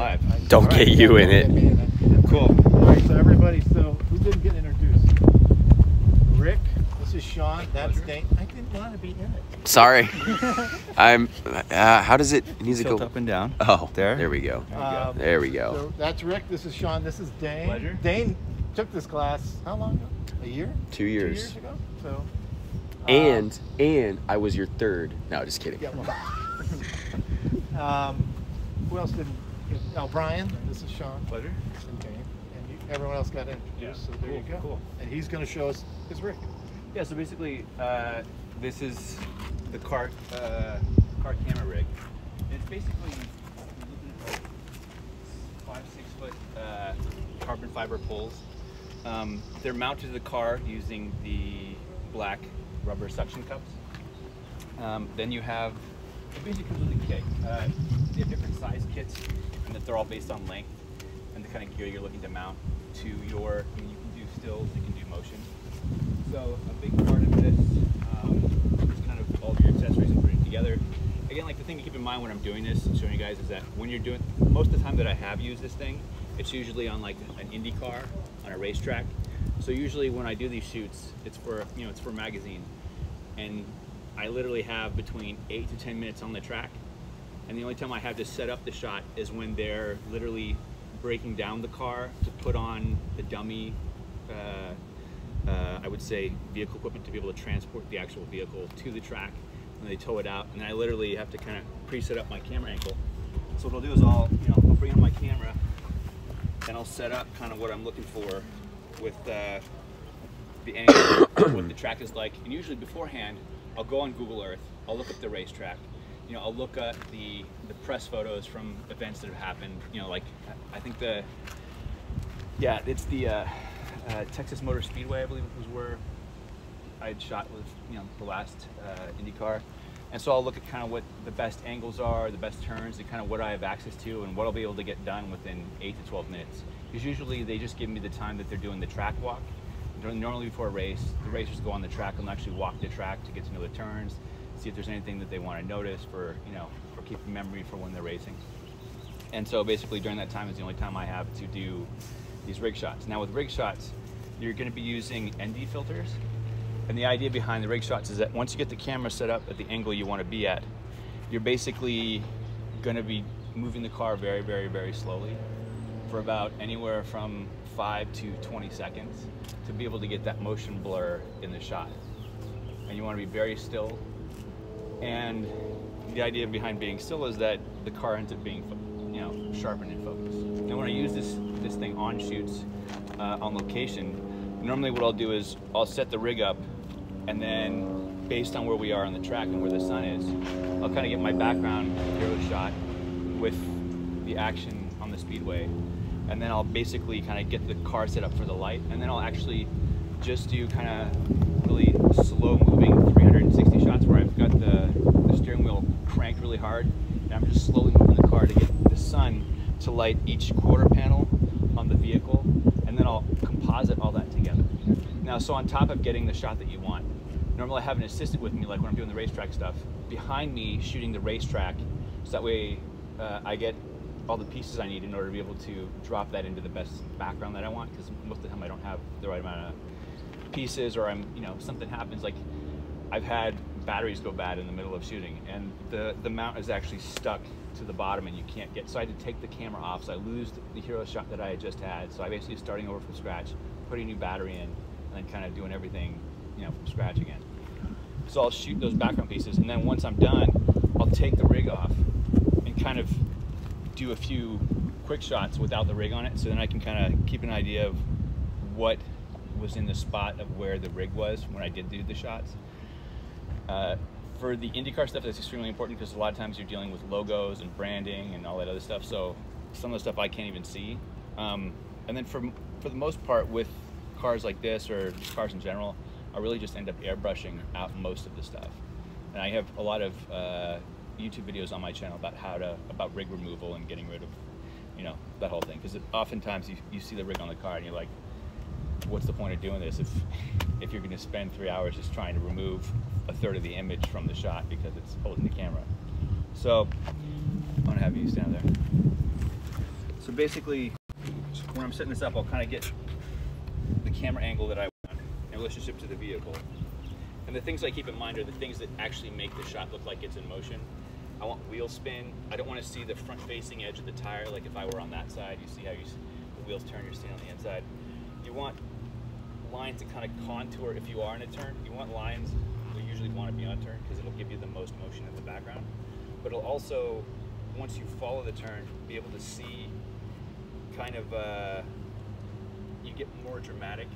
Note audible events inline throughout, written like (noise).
live. Don't All right, get yeah, you don't in get it. me in it. Cool. All right, so everybody, so who didn't get introduced? Rick, this is Sean, that's Pleasure. Dane. I didn't want to be in it. Sorry. (laughs) I'm. Uh, how does it? It needs to go. up and down. Oh, There. There we go. There you go. Um, There we go. So that's Rick, this is Sean, this is Dane. Pleasure. Dane took this class, how long ago? A year? Two years. Two years. years ago? So. uh, And and I was your third. No, just kidding. Yeah, well. (laughs) um, who else didn't? Brian, this is Sean. Pleasure. And Dane. And you, everyone else got introduced, Yeah, so there you go. cool. And he's going to show us his rig. Yeah, so basically, uh, this is the car, uh, car camera rig. It's basically you're looking at like five, six foot uh, carbon fiber poles. Um, they're mounted to the car using the black rubber suction cups. Um, then you have, it basically comes with a kit. Uh, you have different size kits, and that they're all based on length and the kind of gear you're looking to mount to your, I mean, you can do stills, you can do motion. So a big part of this um, is kind of all of your accessories and putting together. Again, like the thing to keep in mind when I'm doing this and showing you guys is that when you're doing, most of the time that I have used this thing, it's usually on like an Indy car on a racetrack. So usually when I do these shoots, it's for, you know, it's for magazine. And I literally have between eight to 10 minutes on the track. And the only time I have to set up the shot is when they're literally breaking down the car to put on the dummy, uh, uh, I would say, vehicle equipment to be able to transport the actual vehicle to the track. And they tow it out. And I literally have to kind of pre-set up my camera angle. So what I'll do is I'll, you know, I'll bring on my camera and I'll set up kind of what I'm looking for with uh, the angle, (coughs) what the track is like. And usually beforehand, I'll go on Google Earth, I'll look up the racetrack, you know, I'll look at the, the press photos from events that have happened, you know, like I think the, yeah, it's the uh, uh, Texas Motor Speedway, I believe it was where I had shot with, you know, the last uh, IndyCar. And so I'll look at kind of what the best angles are, the best turns, and kind of what I have access to and what I'll be able to get done within 8 to 12 minutes. Because usually they just give me the time that they're doing the track walk. Normally before a race, the racers go on the track and actually walk the track to get to know the turns, see if there's anything that they want to notice for, you know, for keeping memory for when they're racing. And so basically during that time is the only time I have to do these rig shots. Now with rig shots, you're going to be using ND filters. And the idea behind the rig shots is that once you get the camera set up at the angle you want to be at, you're basically going to be moving the car very, very, very slowly for about anywhere from 5 to 20 seconds to be able to get that motion blur in the shot. And you want to be very still. And the idea behind being still is that the car ends up being, you know, sharpened in focus. Now when I use this, this thing on shoots uh, on location, normally what I'll do is I'll set the rig up and then based on where we are on the track and where the sun is, I'll kind of get my background hero shot with the action on the speedway. And then I'll basically kind of get the car set up for the light. And then I'll actually just do kind of really slow moving 360 shots where I've got the, the steering wheel cranked really hard. And I'm just slowly moving the car to get the sun to light each quarter panel on the vehicle. And then I'll composite all that together. Now, so on top of getting the shot that you want, normally I have an assistant with me, like when I'm doing the racetrack stuff, behind me shooting the racetrack, so that way uh, I get all the pieces I need in order to be able to drop that into the best background that I want, because most of the time I don't have the right amount of pieces, or I'm, you know, something happens, like I've had batteries go bad in the middle of shooting, and the, the mount is actually stuck to the bottom and you can't get, so I had to take the camera off, so I lose the hero shot that I had just had, so I basically starting over from scratch, putting a new battery in, and then kind of doing everything, you know, from scratch again. So I'll shoot those background pieces, and then once I'm done, I'll take the rig off and kind of do a few quick shots without the rig on it, so then I can kind of keep an idea of what was in the spot of where the rig was when I did do the shots. Uh, for the IndyCar stuff, that's extremely important because a lot of times you're dealing with logos and branding and all that other stuff. So some of the stuff I can't even see. Um, and then for for the most part, with cars like this or just cars in general, I really just end up airbrushing out most of the stuff. And I have a lot of uh, YouTube videos on my channel about how to about rig removal and getting rid of, you know, that whole thing. Because oftentimes you, you see the rig on the car and you're like, what's the point of doing this if if you're going to spend three hours just trying to remove a third of the image from the shot because it's holding the camera. So I'm gonna have you stand there. So basically, when I'm setting this up, I'll kind of get the camera angle that I want in relationship to the vehicle. And the things I keep in mind are the things that actually make the shot look like it's in motion. I want wheel spin. I don't want to see the front facing edge of the tire. Like if I were on that side, you see how you, the wheels turn, you're seeing on the inside. You want lines to kind of contour if you are in a turn. You want lines, you usually want to be on turn because it'll give you the most motion in the background. But it'll also, once you follow the turn, be able to see kind of, uh, you get more dramatic.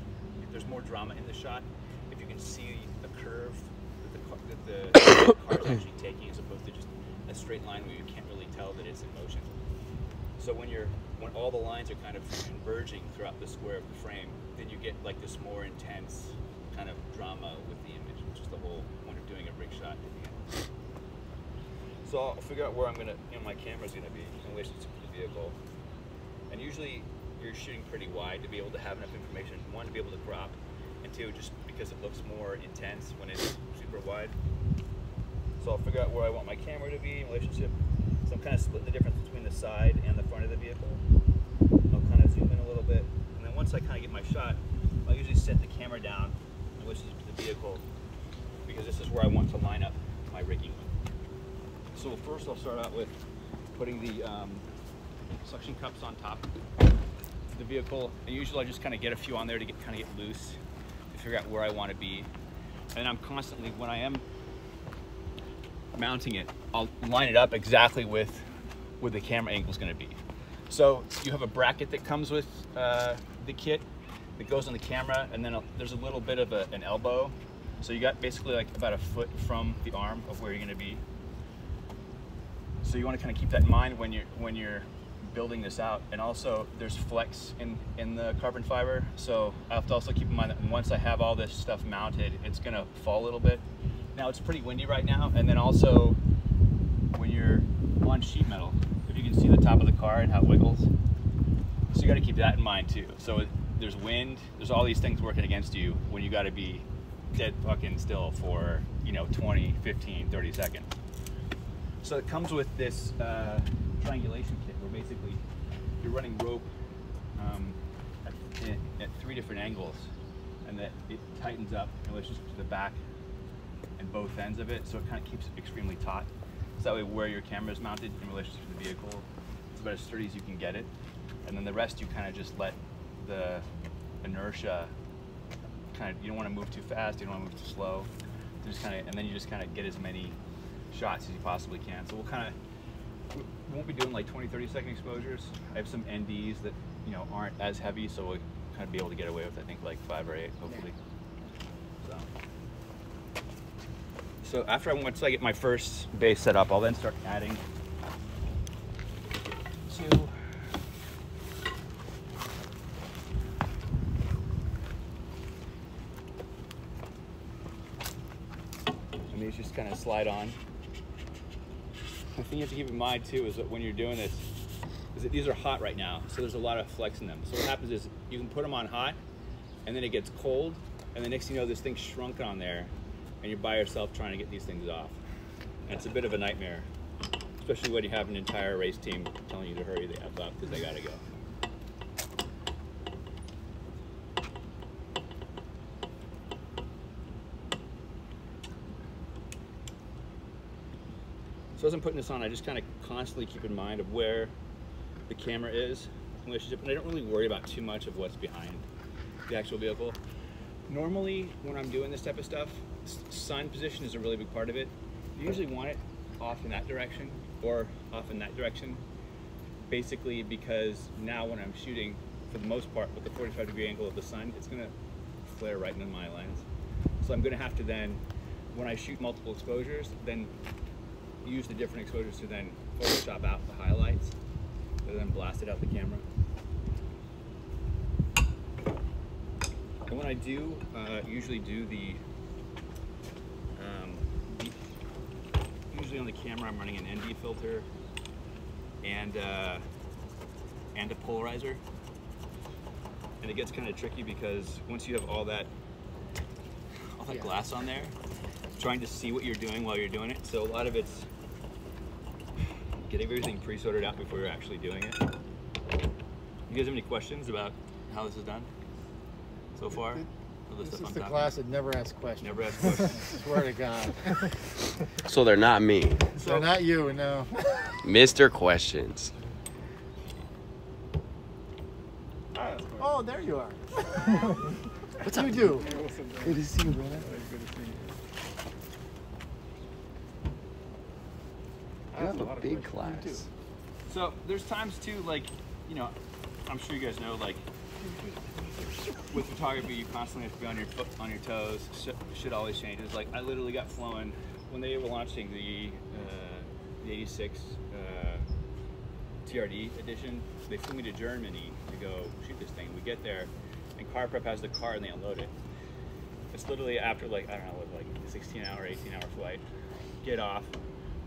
There's more drama in the shot if you can see a curve that the, car, that the (coughs) car is actually taking as opposed to just a straight line where you can't really tell that it's in motion. So when you're when all the lines are kind of converging throughout the square of the frame, then you get like this more intense kind of drama with the image, which is the whole point you're doing a rig shot at the end. So I'll figure out where I'm gonna, you know, my camera's gonna be in relation to the vehicle. And usually you're shooting pretty wide to be able to have enough information. One, to be able to crop, and two, just because it looks more intense when it's super wide. So I'll figure out where I want my camera to be in relationship. So I'm kind of splitting the difference between the side and the front of the vehicle. I'll kind of zoom in a little bit. Once I kind of get my shot, I'll usually set the camera down which is the vehicle because this is where I want to line up my rigging. So first I'll start out with putting the um, suction cups on top of the vehicle. And usually I just kind of get a few on there to get kind of get loose to figure out where I want to be. And I'm constantly, when I am mounting it, I'll line it up exactly with where the camera angle is going to be. So you have a bracket that comes with uh, the kit that goes on the camera, and then a, there's a little bit of a, an elbow. So you got basically like about a foot from the arm of where you're going to be. So you want to kind of keep that in mind when you're when you're building this out. And also there's flex in, in the carbon fiber. So I have to also keep in mind that once I have all this stuff mounted, it's going to fall a little bit. Now it's pretty windy right now, and then also when you're on sheet metal, if you can see the top of the car and how it wiggles, so you got to keep that in mind too. So there's wind, there's all these things working against you when you got to be dead fucking still for you know 20, 15, 30 seconds. So it comes with this uh, triangulation kit where basically you're running rope um, at, at, three different angles, and that it tightens up in relationship to the back and both ends of it, so it kind of keeps it extremely taut. So that way where your camera is mounted in relation to the vehicle, it's about as sturdy as you can get it. And then the rest you kind of just let the inertia kind of, you don't want to move too fast, you don't want to move too slow. Just kind of, and then you just kind of get as many shots as you possibly can. So we'll kind of, we won't be doing like 20, 30 second exposures. I have some NDs that, you know, aren't as heavy, so we'll kind of be able to get away with, I think, like five or eight, hopefully. So. So after I, once I get my first base set up, I'll then start adding two. And these just kind of slide on. The thing you have to keep in mind too is that when you're doing this, is that these are hot right now, so there's a lot of flex in them. So what happens is you can put them on hot, and then it gets cold, and the next thing you know, this thing's shrunk on there, and you're by yourself trying to get these things off. And it's a bit of a nightmare, especially when you have an entire race team telling you to hurry the F up because they gotta go. So as I'm putting this on, I just kind of constantly keep in mind of where the camera is in relationship, and I don't really worry about too much of what's behind the actual vehicle. Normally, when I'm doing this type of stuff, sun position is a really big part of it. You usually want it off in that direction or off in that direction, basically because now when I'm shooting, for the most part, with the 45 degree angle of the sun, it's gonna flare right into my lens. So I'm gonna have to then, when I shoot multiple exposures, then use the different exposures to then Photoshop out the highlights, and then blast it out the camera. And when I do, uh, usually do the, um, the, usually on the camera I'm running an ND filter and uh, and a polarizer. And it gets kind of tricky because once you have all that all that Yeah. glass on there, trying to see what you're doing while you're doing it. So a lot of it's getting everything pre-sorted out before you're actually doing it. You guys have any questions about how this is done so far? All the This is the class that never asks questions. Never ask questions. (laughs) Swear to God. (laughs) So they're not me. They're not you, no. (laughs) Mr. Questions. Oh, there you are. What's up? You do. Good to see you, brother. You have a big class. So there's times too, like, you know, I'm sure you guys know, like, with photography, you constantly have to be on your foot, on your toes. Shit, shit always changes. Like, I literally got flown when they were launching the uh, the '86 uh, TRD edition. They flew me to Germany to go shoot this thing. We get there, and car prep has the car, and they unload it. It's literally after like I don't know, like a 16 hour, 18 hour flight. Get off.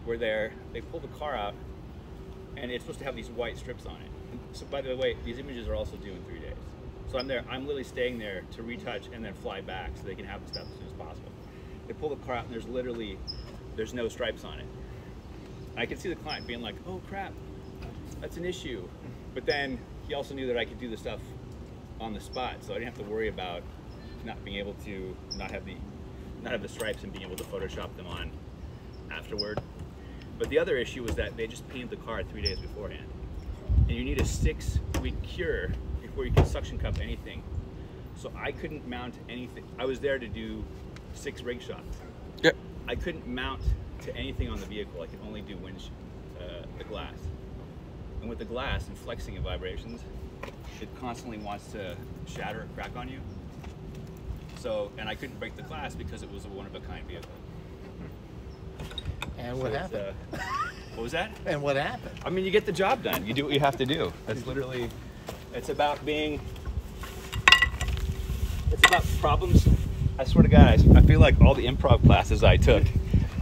We're there. They pull the car out, and it's supposed to have these white strips on it. So, by the way, these images are also due in three days. So I'm there. I'm literally staying there to retouch and then fly back so they can have the stuff as soon as possible. They pull the car out, and there's literally there's no stripes on it. I could see the client being like, "Oh crap, that's an issue," but then he also knew that I could do the stuff on the spot, so I didn't have to worry about not being able to not have the not have the stripes and being able to Photoshop them on afterward. But the other issue was that they just painted the car three days beforehand. And you need a six week cure before you can suction cup anything. So I couldn't mount anything. I was there to do six rig shots. Yep. I couldn't mount to anything on the vehicle. I could only do wind, uh, the glass. And with the glass and flexing and vibrations, it constantly wants to shatter or crack on you. So, and I couldn't break the glass because it was a one of a kind vehicle. And So what happened? uh, what was that? (laughs) And what happened? I mean, you get the job done. You do what you have to do. That's literally, it's about being, it's about problems. I swear to God, I, I feel like all the improv classes I took,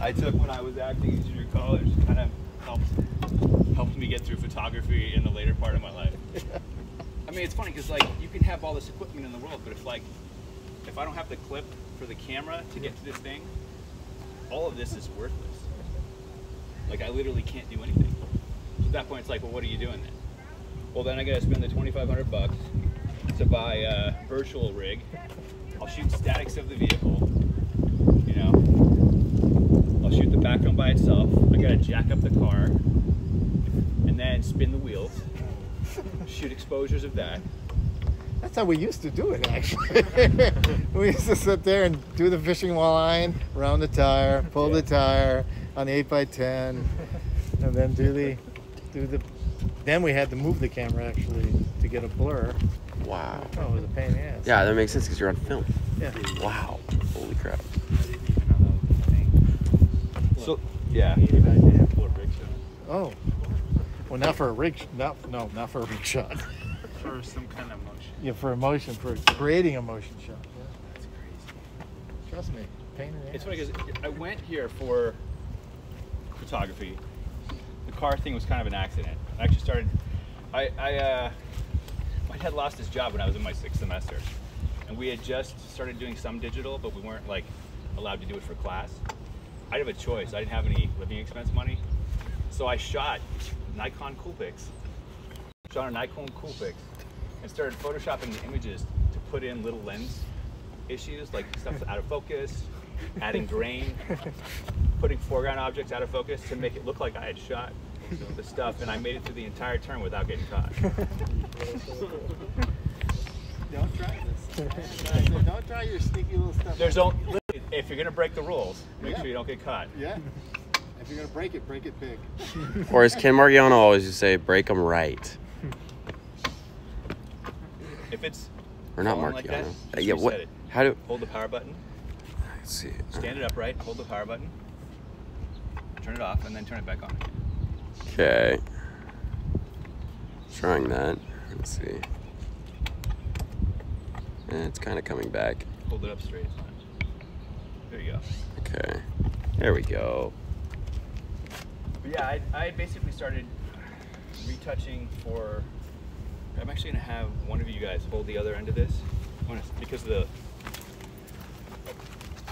I took when I was acting in junior college, kind of helped, helped me get through photography in the later part of my life. I mean, it's funny because like you can have all this equipment in the world, but if like, if I don't have the clip for the camera to get to this thing, all of this is worthless. Like I literally can't do anything. So at that point, it's like, well, what are you doing then? Well, then I gotta spend the 2,500 bucks to buy a virtual rig. I'll shoot statics of the vehicle. You know, I'll shoot the background by itself. I gotta jack up the car, and then spin the wheels. Shoot exposures of that. That's how we used to do it, actually. (laughs) we used to sit there and do the fishing line, round the tire, pull the tire on the 8x10, and then do the, do the, then we had to move the camera actually to get a blur. Wow. Oh, it was a pain in the ass. Yeah, that makes sense because you're on film. Yeah. Wow. Holy crap. So yeah. Oh. Well, not for a rig, sh- not, no, not for a rig shot. for some kind of motion. Yeah, for a motion, for creating a motion shot. Yeah. That's crazy. Trust me, pain in the ass. It's funny because I went here for photography. The car thing was kind of an accident. I actually started. I, I uh, my dad lost his job when I was in my sixth semester, and we had just started doing some digital, but we weren't like allowed to do it for class. I didn't have a choice. I didn't have any living expense money, so I shot Nikon Coolpix. Shot a Nikon Coolpix, and started photoshopping the images to put in little lens issues like stuff out of focus, adding grain, putting foreground objects out of focus to make it look like I had shot the stuff, and I made it through the entire turn without getting caught. Don't try this. Don't try your sneaky little stuff. There's only if you're gonna break the rules, make Yeah. sure you don't get caught. Yeah. If you're gonna break it, break it big. Or as Ken Margiano always used to say, break them right. If it's Or not falling like that, Uh, yeah, what? it. How do? Hold the power button, Let's see. stand it upright, hold the power button, turn it off, and then turn it back on. Okay. Trying that. Let's see. And it's kind of coming back. Hold it up straight. There you go. Okay. There we go. But yeah, I, I basically started retouching for. I'm actually gonna have one of you guys hold the other end of this, because of the.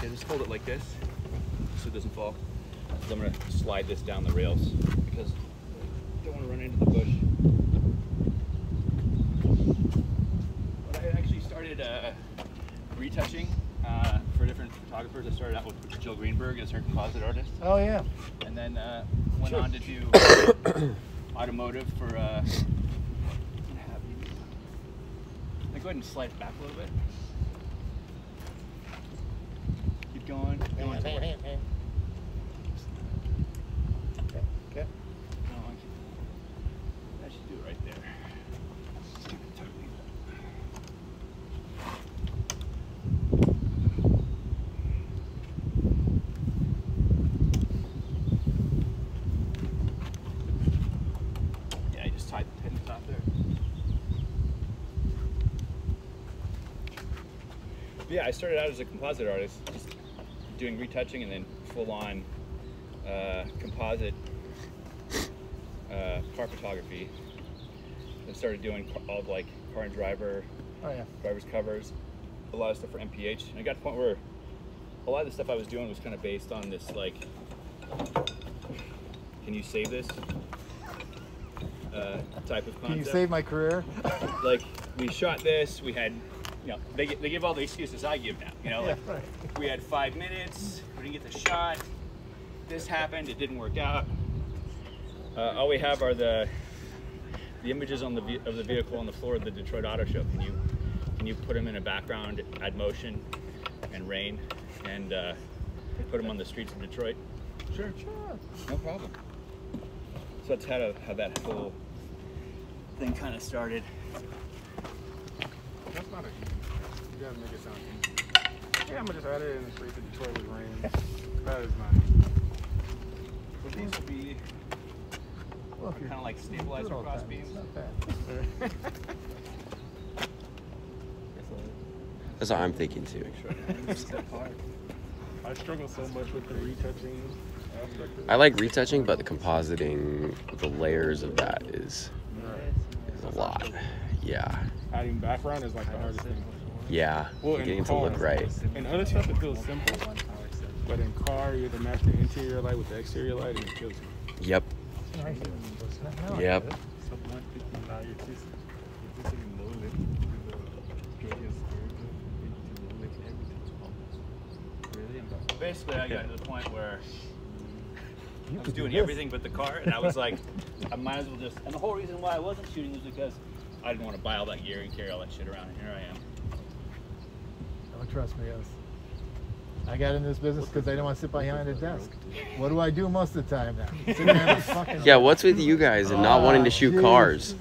Yeah, just hold it like this, so it doesn't fall. 'Cause I'm gonna slide this down the rails because I don't want to run into the bush. But I actually started uh, retouching uh, for different photographers. I started out with Jill Greenberg as her composite artist, Oh yeah. and then uh, went Sure. on to do (coughs) automotive for. Uh, what have you? Now go ahead and slide it back a little bit. Keep going. Going. Okay. forward. Okay. No, I should- I should do it right there. Stupid. Yeah, I just tied the pin top there. Yeah, I started out as a composite artist, just doing retouching and then full on uh, composite uh, car photography. Then started doing all of, like car and driver, Oh yeah. driver's covers, a lot of stuff for MPH. And I got to the point where a lot of the stuff I was doing was kind of based on this like, can you save this? Uh, type of concept. Can you save my career? (laughs) like we shot this, we had, you know, they, they give all the excuses I give now. You know, like Yeah, right. we had five minutes, we didn't get the shot, this happened, it didn't work out. Uh, all we have are the the images on the of the vehicle on the floor of the Detroit Auto Show. Can you can you put them in a background, add motion and rain, and uh, put them on the streets of Detroit? Sure, Sure. no problem. So that's how, to, how that whole thing kind of started. That's not a You gotta make it sound easy. Yeah, I'm gonna just add it in the street to Detroit with rain. That is not easy. So these will be Well, kind of like stabilizer cross time, beams. not bad. (laughs) That's what I'm thinking too. I struggle so much with the retouching aspect. I like retouching, but the compositing, the layers of that is, is a lot. Yeah. Adding background is like the hardest thing. Yeah. Well, in Getting to look right. And other stuff, it feels simple. But in car, you have to match the interior light with the exterior light, and it kills you. Yep. Nice. Now I Yep. Basically, I got to the point where I was doing everything but the car, and I was like, (laughs) I might as well just. And the whole reason why I wasn't shooting was because I didn't want to buy all that gear and carry all that shit around. And here I am. Don't trust me, yes. I got in this business because I didn't want to sit behind a desk. What do I do most of the time now? Sit behind a fucking Yeah, what's with you guys and not wanting to Ah, shoot jeez. cars?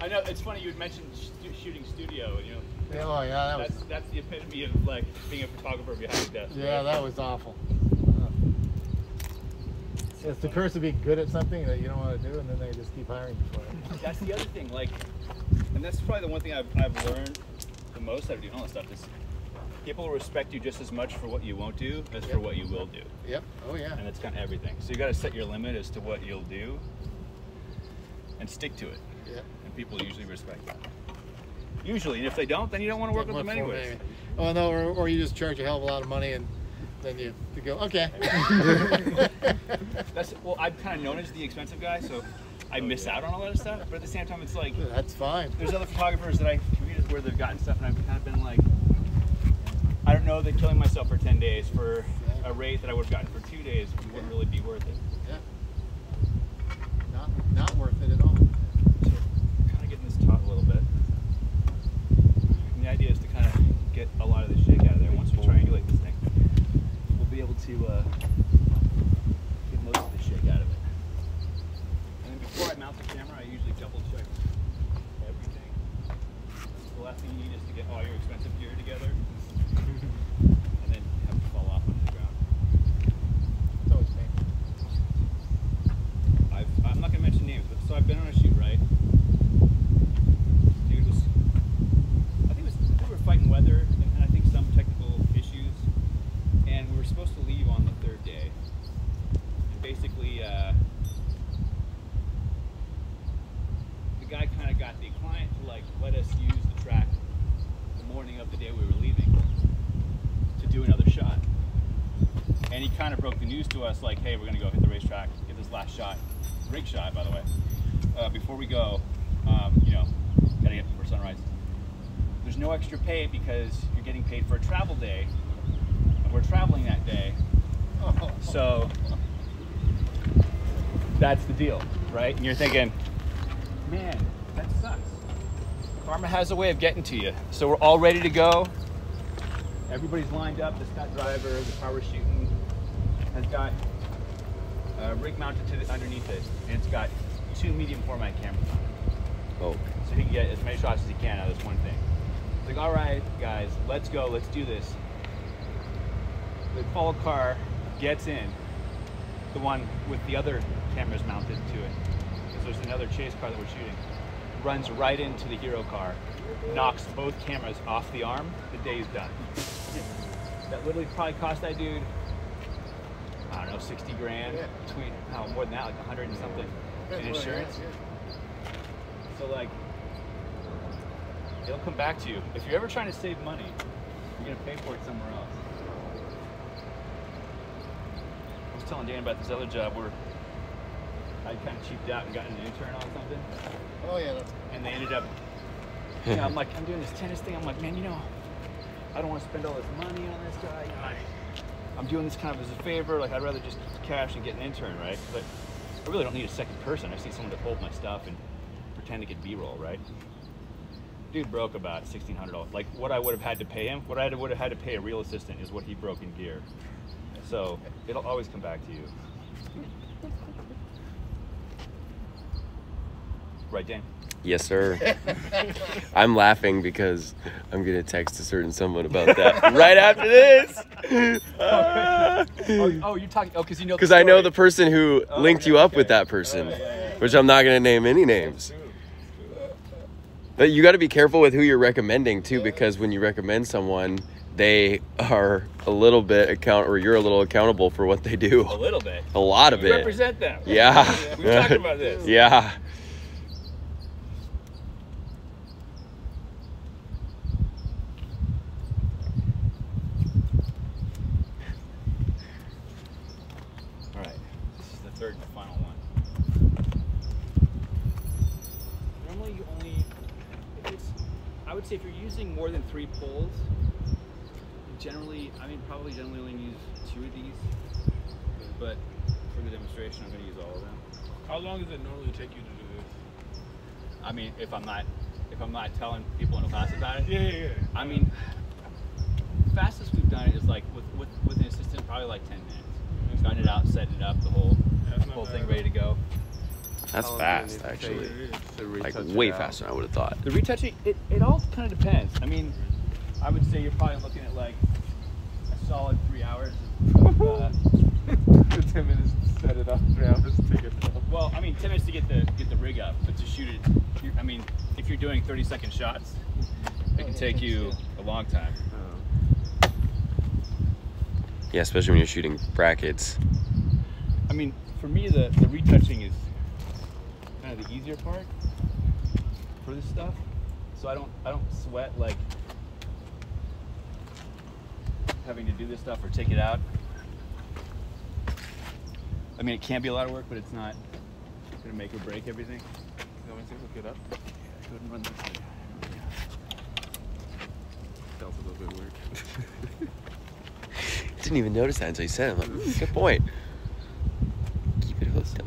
I know it's funny you had mentioned sh- shooting studio, and you know Yeah, Oh yeah, that that's was that's the epitome of like being a photographer behind a desk. yeah, right? that was awful. It's the curse of being good at something that you don't want to do, and then they just keep hiring you for it. (laughs) that's the other thing. Like, and that's probably the one thing I've, I've learned the most out of doing all this stuff is people respect you just as much for what you won't do as for what you will do. Yep. Oh yeah. and that's kind of everything. So you got to set your limit as to what you'll do, and stick to it. Yeah. And people usually respect that. Usually, and if they don't, then you don't want to work with them anyways. Oh no, or, or you just charge a hell of a lot of money and then you, you go, okay. (laughs) (laughs) That's well, I'm kind of known as the expensive guy, so I oh, miss out on a lot of stuff. But at the same time, it's like That's fine. there's other photographers that I commuted where they've gotten stuff, and I've kind of been like, I don't know that killing myself for 10 days for a rate that I would have gotten for two days wouldn't really be worth it. Yeah. Not not worth it at all. So kind of getting this taught a little bit. And the idea is to kind of get a lot of the shake out of there. Once we triangulate this thing, we'll be able to uh, get most of the shake out of it. And then before I mount the camera, I usually double check everything. The last thing you need is to get all your expensive gear together and then have it fall off onto the ground. It's always painful. I've, I'm not gonna mention names, but so I've been on a shoot, right? Dude was, I think it was, I think we were fighting weather and, and I think some technical issues, and we were supposed to leave on the third day. And basically, uh, the guy kind of got the client to like let us use the track the morning of the day we were leaving to do another shot. And he kind of broke the news to us like, hey, we're gonna go hit the racetrack, get this last shot, rig shot, by the way. Uh, before we go, um, you know, gotta get before sunrise. There's there's no extra pay because you're getting paid for a travel day, and we're traveling that day. (laughs) So that's the deal, right? And you're thinking, man, that sucks. Karma has a way of getting to you. So we're all ready to go. Everybody's lined up. The stunt driver, the power shooting, has got a rig mounted to the, underneath it, and it's got two medium format cameras on it. Oh, So he can get as many shots as he can out of this one thing. It's like, all right, guys, let's go, let's do this. The follow car gets in, the one with the other cameras mounted to it, because there's another chase car that we're shooting, runs right into the hero car, knocks both cameras off the arm, the day's done. that literally probably cost that dude, I don't know, 60 grand, between, no, more than that, like 100 and something in insurance. So like, it'll come back to you. If you're ever trying to save money, you're gonna pay for it somewhere else. I was telling Dan about this other job where I kind of cheaped out and got an intern on something, Oh yeah, and they ended up. (laughs) You know, I'm like, I'm doing this tennis thing. I'm like, man, you know, I don't want to spend all this money on this guy. I, I'm doing this kind of as a favor. Like, I'd rather just cash and get an intern, right? But I really don't need a second person. I just need someone to hold my stuff and pretend to get B-roll, right? Dude broke about sixteen hundred dollars. Like what I would have had to pay him, what I would have had to pay a real assistant is what he broke in gear. So it'll always come back to you. Right, Dan? yes, sir. (laughs) I'm laughing because I'm gonna text a certain someone about that (laughs) right after this. Oh, (laughs) oh, you're talking. Oh, because you know. Because I know the person who Oh, linked okay, you up okay. with that person, Oh, yeah, yeah, yeah. which I'm not gonna name any names. But you got to be careful with who you're recommending too, because when you recommend someone, they are a little bit account, or you're a little accountable for what they do. A little bit. A lot of We it. represent them. Yeah. We've talked about this. (laughs) Yeah. All right. This is the third and final one. Normally, you only. If it's, I would say if you're using more than three poles, generally, I mean, probably generally only use two of these. But for the demonstration, I'm going to use all of them. How long does it normally take you to do this? I mean, if I'm not, if I'm not telling people in the class about it. Yeah, yeah, yeah. I mean, fastest we've done it is like with with, with an assistant, probably like 10 minutes. Mm-hmm. Starting it out, setting it up, the whole not whole thing ready to go. That's How fast, do you need to actually. Like way faster than I would have thought. The retouching, it, it all kind of depends. I mean, I would say you're probably looking at like a solid three hours. Of, uh, Ten minutes to set it up, three hours to take it off. well, I mean, 10 minutes to get the get the rig up, but to shoot it, you I mean, if you're doing 30 second shots, it can take you a long time. Oh. Yeah, especially when you're shooting brackets. I mean, for me, the, the retouching is kind of the easier part for this stuff. So I don't I don't sweat like having to do this stuff or take it out. I mean, it can be a lot of work, but it's not gonna make or break everything. You want me to look it up? Go ahead and run this. thing. That was a little bit weird. (laughs) Didn't even notice that until you said it. I'm like, "Mm, good point. (laughs) Keep it hooked up.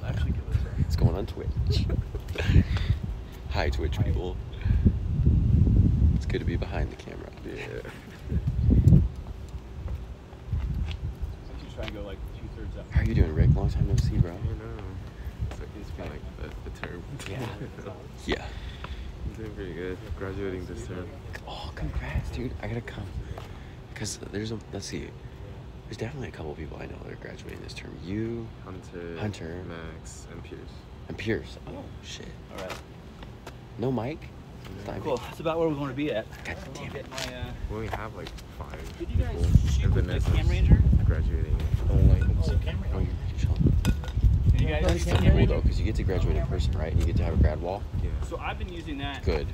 Going on Twitch. Hi, Twitch people. It's good to be behind the camera. yeah. (laughs) Why don't you try and go like two thirds up? How are you doing, Rick? Long time no see, bro. I know. It's like it's been like the, the term. Yeah. (laughs) Yeah. I'm doing pretty good. Graduating this term. Oh, congrats, dude. I gotta come. Because there's a, let's see. There's definitely a couple people I know that are graduating this term. You Hunter, Hunter. Max, and Pierce. And Pierce. Oh, shit. All right. No mic? Cool. That's about where we want to be at. God damn it. Get my, uh, We only have like five Did you guys people. shoot with the Cam Ranger? graduating online. Oh, Cam Oh, Ranger. you're chilling. You guys That's use kind cool, though, because you get to graduate in person, right? And you get to have a grad wall. Yeah. So I've been using that. Good.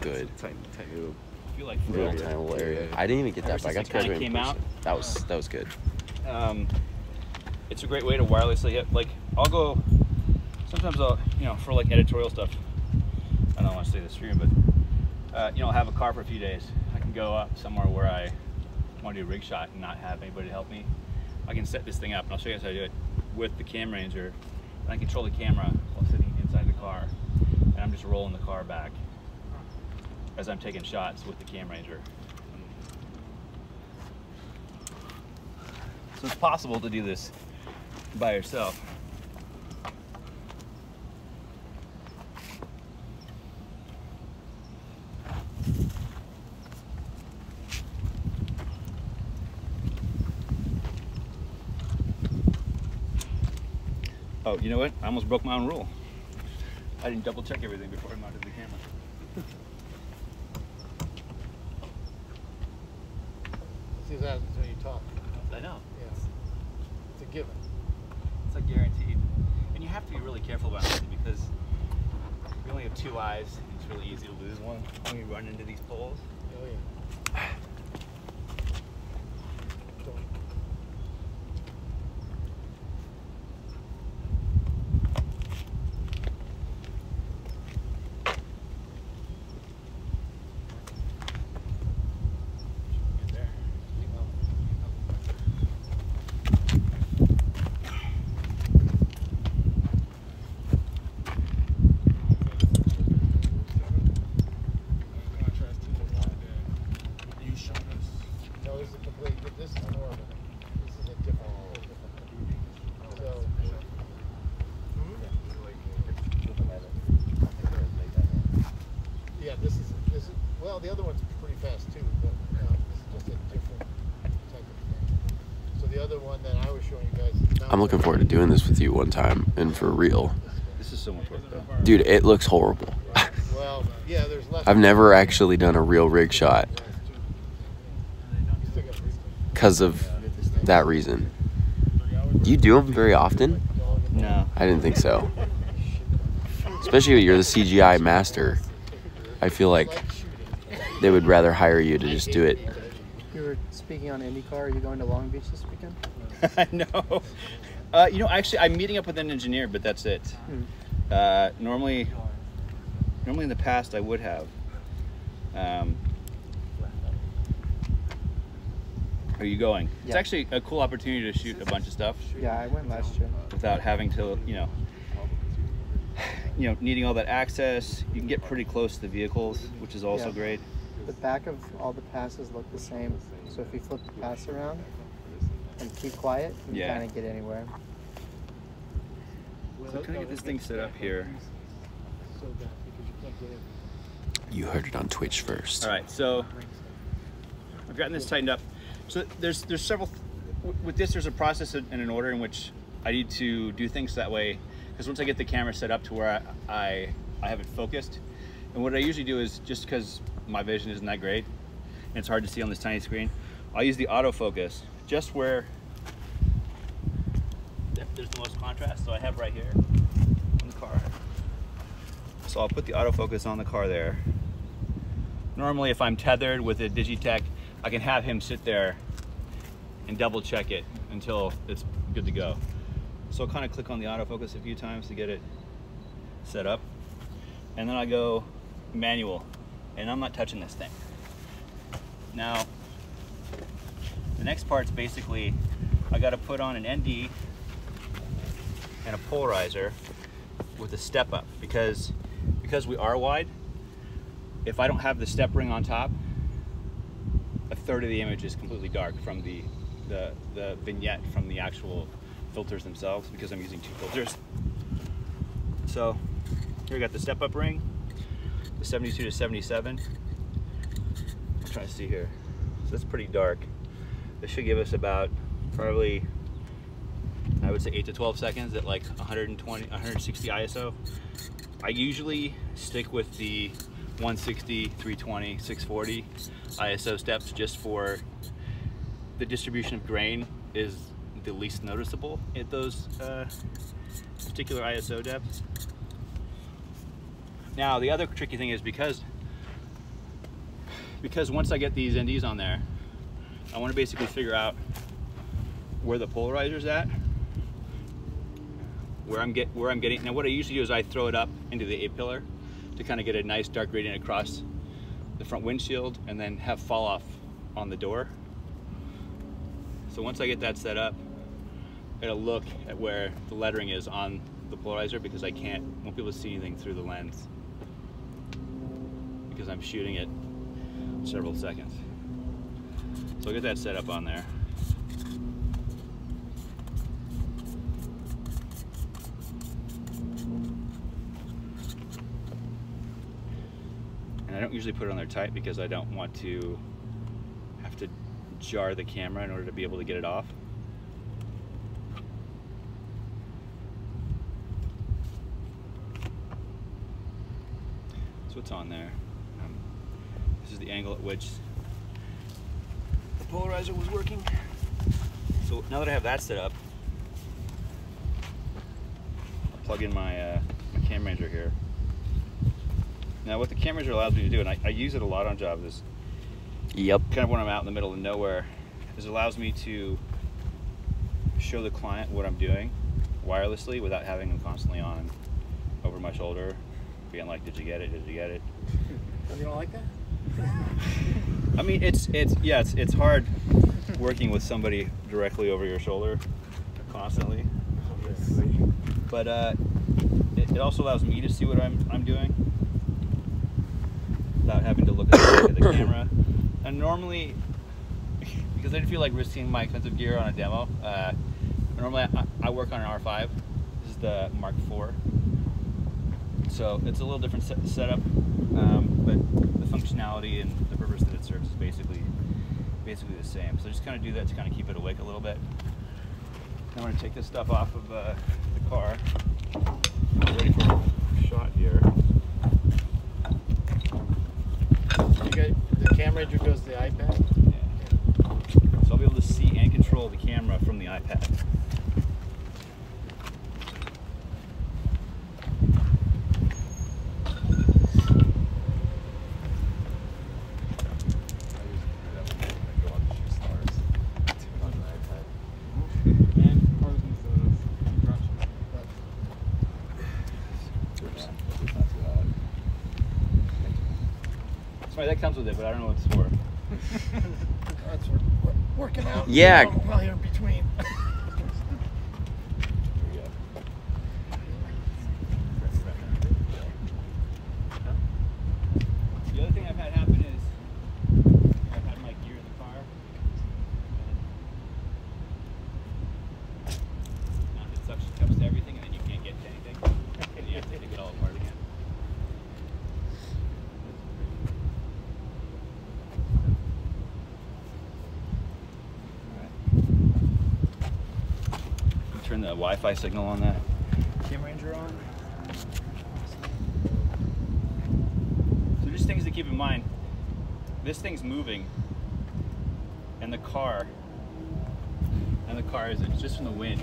Good. Tiny, tiny little. I feel like Real forever. tiny little area. I didn't even get Ever that, but I got since to graduate in came person. out. That was that was good. Um, it's a great way to wirelessly hit. Like I'll go. Sometimes I'll, you know, for like editorial stuff. I don't want to say the stream, but uh, you know, I'll have a car for a few days. I can go up somewhere where I want to do a rig shot and not have anybody to help me. I can set this thing up, and I'll show you guys how to do it with the Cam Ranger. And I control the camera while sitting inside the car, and I'm just rolling the car back as I'm taking shots with the Cam Ranger. So it's possible to do this by yourself. Oh, you know what? I almost broke my own rule. I didn't double check everything before I mounted the camera. See that when you talk. I know. Yes. It's a given. It's like guaranteed. And you have to be really careful about it because we only have two eyes. and It's really easy to lose one when we run into these poles. Oh yeah. Don't. Get there. Contrast to the one that you showed us. No, this is a complete. This is more of a. This is a different. whole different. So. Yeah, this is this is well. The other one's pretty fast too, but um, this is just a different type of thing. So the other one that I was showing you guys. I'm looking forward to doing this with you one time and for real. This is so much work though. Dude, it looks horrible. Well, yeah, there's less. I've never actually done a real rig shot You still got three. because of that reason. Do You do them very often? No. I didn't think so. Especially when you're the CGI master. I feel like they would rather hire you to just do it. You were speaking on IndyCar. Are you going to Long Beach this weekend? (laughs) no. Uh, you know, actually, I'm meeting up with an engineer, but that's it. Hmm. Uh, normally, normally in the past, I would have. Um, are you going? It's actually a cool opportunity to shoot a bunch of stuff Yeah, I went last year. without having to, you know, (sighs) you know, needing all that access. You can get pretty close to the vehicles, which is also Yeah. great. The back of all the passes look the same. So if you flip the pass around and keep quiet, you Yeah. kind of get anywhere. So can I get this thing set up here? So bad because you can't get it. You heard it on Twitch first. All right, so I've gotten this tightened up. So there's there's several w- with this. There's a process and an order in which I need to do things that way. Because once I get the camera set up to where I, I I have it focused, and what I usually do is just because my vision isn't that great, and it's hard to see on this tiny screen, I'll use the autofocus just where there's the most contrast. So I have right here on the car. So I'll put the autofocus on the car there. Normally, if I'm tethered with a Digitech, I can have him sit there and double check it until it's good to go. So I'll kind of click on the autofocus a few times to get it set up. And then I go manual, and I'm not touching this thing. Now, the next part's basically, I gotta put on an ND and a polarizer with a step up because because we are wide if I don't have the step ring on top a third of the image is completely dark from the the, the vignette from the actual filters themselves because I'm using two filters so here we got the step up ring the 72 to 77 I'm trying to see here so that's pretty dark this should give us about probably I would say 8 to 12 seconds at like 120, 160 ISO. I usually stick with the 160, 320, 640 ISO steps just for the distribution of grain is the least noticeable at those uh, particular ISO depths. Now the other tricky thing is because because once I get these NDs on there, I want to basically figure out where the polarizer's at where I'm get where I'm getting now what I usually do is I throw it up into the A pillar to kind of get a nice dark gradient across the front windshield and then have fall off on the door. So once I get that set up, I gotta look at where the lettering is on the polarizer because I can't, won't be able to see anything through the lens because I'm shooting it several seconds. So get that set up on there. And I don't usually put it on there tight because I don't want to have to jar the camera in order to be able to get it off. So it's on there. This is the angle at which the polarizer was working. So now that I have that set up, I'll plug in my, uh, my cam ranger here. Now what the cam ranger allows me to do, and I, I use it a lot on jobs, is Yep. kind of when I'm out in the middle of nowhere, is it allows me to show the client what I'm doing wirelessly without having them constantly on over my shoulder, being like, "Did you get it? Did you get it?" (laughs) You don't like that? I mean, it's it's yeah, it's it's hard working with somebody directly over your shoulder constantly, but uh, it, it also allows me to see what I'm I'm doing without having to look at the, at the (coughs) camera. And normally, because I didn't feel like risking my expensive gear on a demo, uh, normally I, I work on an R5. This is the Mark IV. So it's a little different set, setup, um, but the functionality and the purpose that it serves is basically basically the same. So just kind of do that to kind of keep it awake a little bit. Now I'm going to take this stuff off of uh, the car. Ready for a shot here. You got the camera goes to the iPad. Yeah. So I'll be able to see and control the camera from the iPad. And Parsons does construction. Sorry, that comes with it, but I don't know what it's (laughs) for. That's working out. Yeah. While you're in between. The other thing I've had happen is I've had my gear in the car. and Now it suction cups to everything, and then you can't get to anything, and you have to take it all apart again. Alright. Turn the Wi-Fi signal on that Cam Ranger on. So just things to keep in mind. This thing's moving, and the car, and the car is it's just from the wind.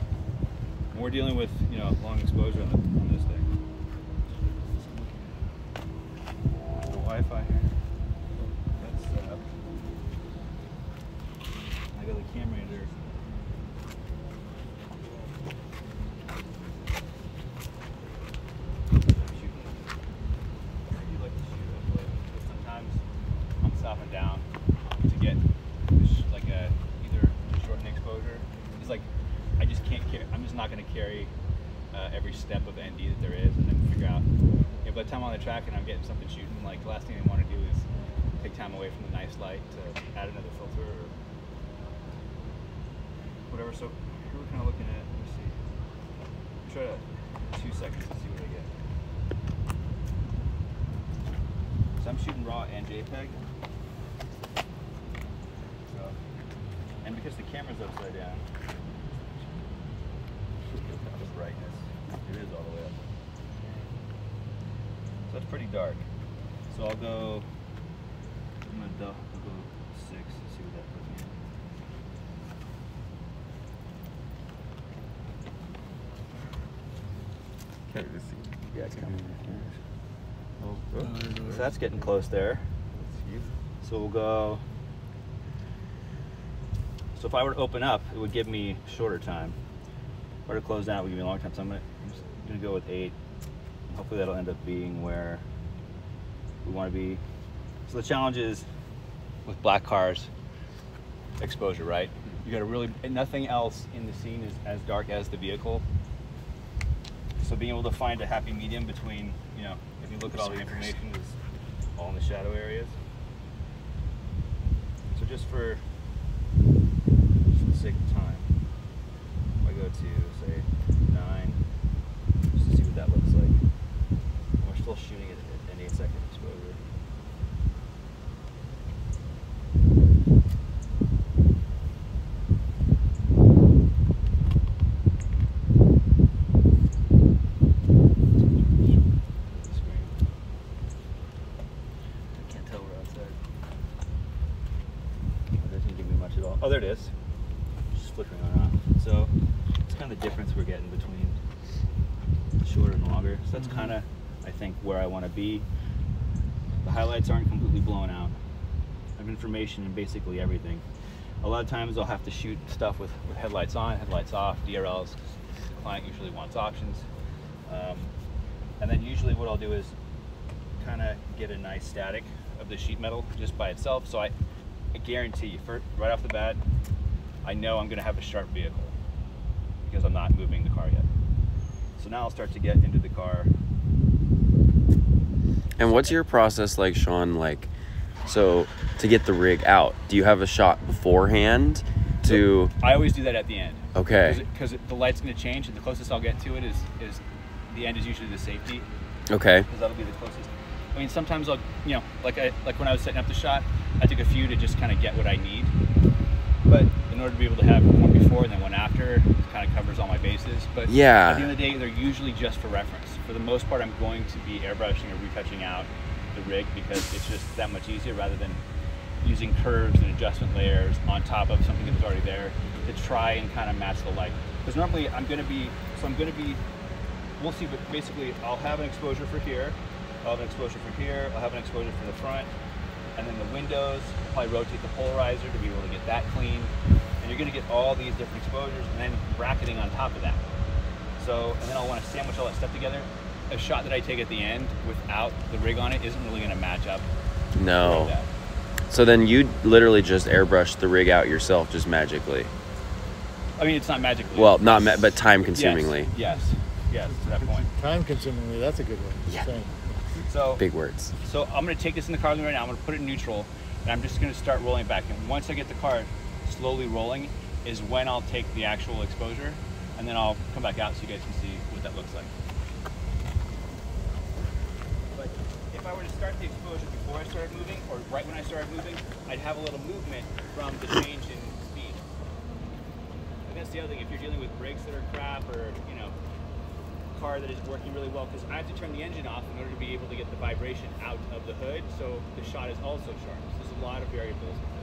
And we're dealing with you know long exposure on, the, on this thing. The Wi-Fi here. That's set up. I got the camera ranger. I do like to shoot up way, but sometimes I'm stopping down to get sh- like a either to shorten the exposure. It's like I just can't carry. I'm just not going to carry uh, every step of ND that there is, and then figure out. You know, by the time I'm on the track and I'm getting something shooting, like the last thing I want to do is take time away from the nice light to add another filter or whatever. So here we're kind of looking at. Let me see. Try to two seconds to see what I get. So I'm shooting raw and So, and because the camera's upside down, the brightness, it is all the way up. So it's pretty dark. So I'll go, I'm gonna du- I'll go six, see what that puts me at. Yeah, it's coming. Oh, So that's getting close there. So we'll go. So if I were to open up, it would give me shorter time. If I were to close down, it would give me a long time. So I'm gonna, I'm gonna go with eight. Hopefully that'll end up being where we want to be So the challenge is with black cars, exposure, right? You got to really, nothing else in the scene is as dark as the vehicle. So being able to find a happy medium between, you know, if you look at all the information, is all in the shadow areas. So just for, just for the sake of time, if I go to say nine, just to see what that looks like. And we're still shooting it at an eight second exposure. The screen. I can't tell we're outside. That doesn't give me much at all. Oh, there it is. Just flickering on and off. So it's kind of the difference we're getting between shorter and longer. So that's kind of, I think, where I want to be. The highlights aren't completely blown out. I have information in basically everything. A lot of times I'll have to shoot stuff with, with headlights on, headlights off, DRLs. The client usually wants options. Um, and then usually what I'll do is kind of get a nice static of the sheet metal just by itself. So I, I guarantee you, for, right off the bat, I know I'm going to have a sharp vehicle because I'm not moving the car yet. So now I'll start to get into the car. And what's your process like, Sean? Like, so to get the rig out, do you have a shot beforehand? To I always do that at the end. okay, Because the light's going to change, and the closest I'll get to it is is the end is usually the safety okay, because that'll be the closest. I mean, sometimes I'll, you know, like I like when I was setting up the shot, I took a few to just kind of get what I need. But in order to be able to have one before and then one after, it kind of covers all my bases. But Yeah. at the end of the day, they're usually just for reference. For the most part, I'm going to be airbrushing or retouching out the rig because it's just that much easier rather than using curves and adjustment layers on top of something that's already there to try and kind of match the light. Because normally I'm going to be, so I'm going to be, we'll see, but basically I'll have an exposure for here, I'll have an exposure for here, I'll have an exposure for the front, and then the windows, probably rotate the polarizer to be able to get that clean. And you're going to get all these different exposures and then bracketing on top of that. So, and then I'll want to sandwich all that stuff together. A shot that I take at the end without the rig on it isn't really going to match up no. with. So then you literally just airbrush the rig out yourself, just magically. I mean, it's not magically. Well, not ma- but time consumingly. Yes, yes, to that point. Time consumingly, that's a good one. Yeah. Saying. So, Big words. so I'm going to take this in the car right now. I'm going to put it in neutral, and I'm just going to start rolling back. And once I get the car slowly rolling, is when I'll take the actual exposure, and then I'll come back out so you guys can see what that looks like. But if I were to start the exposure before I started moving, or right when I started moving, I'd have a little movement from the change in speed. And that's the other thing. If you're dealing with brakes that are crap, or you know, car that is working really well, because I have to turn the engine off in order to be able to get the vibration out of the hood, so the shot is also sharp. So there's a lot of variables with this.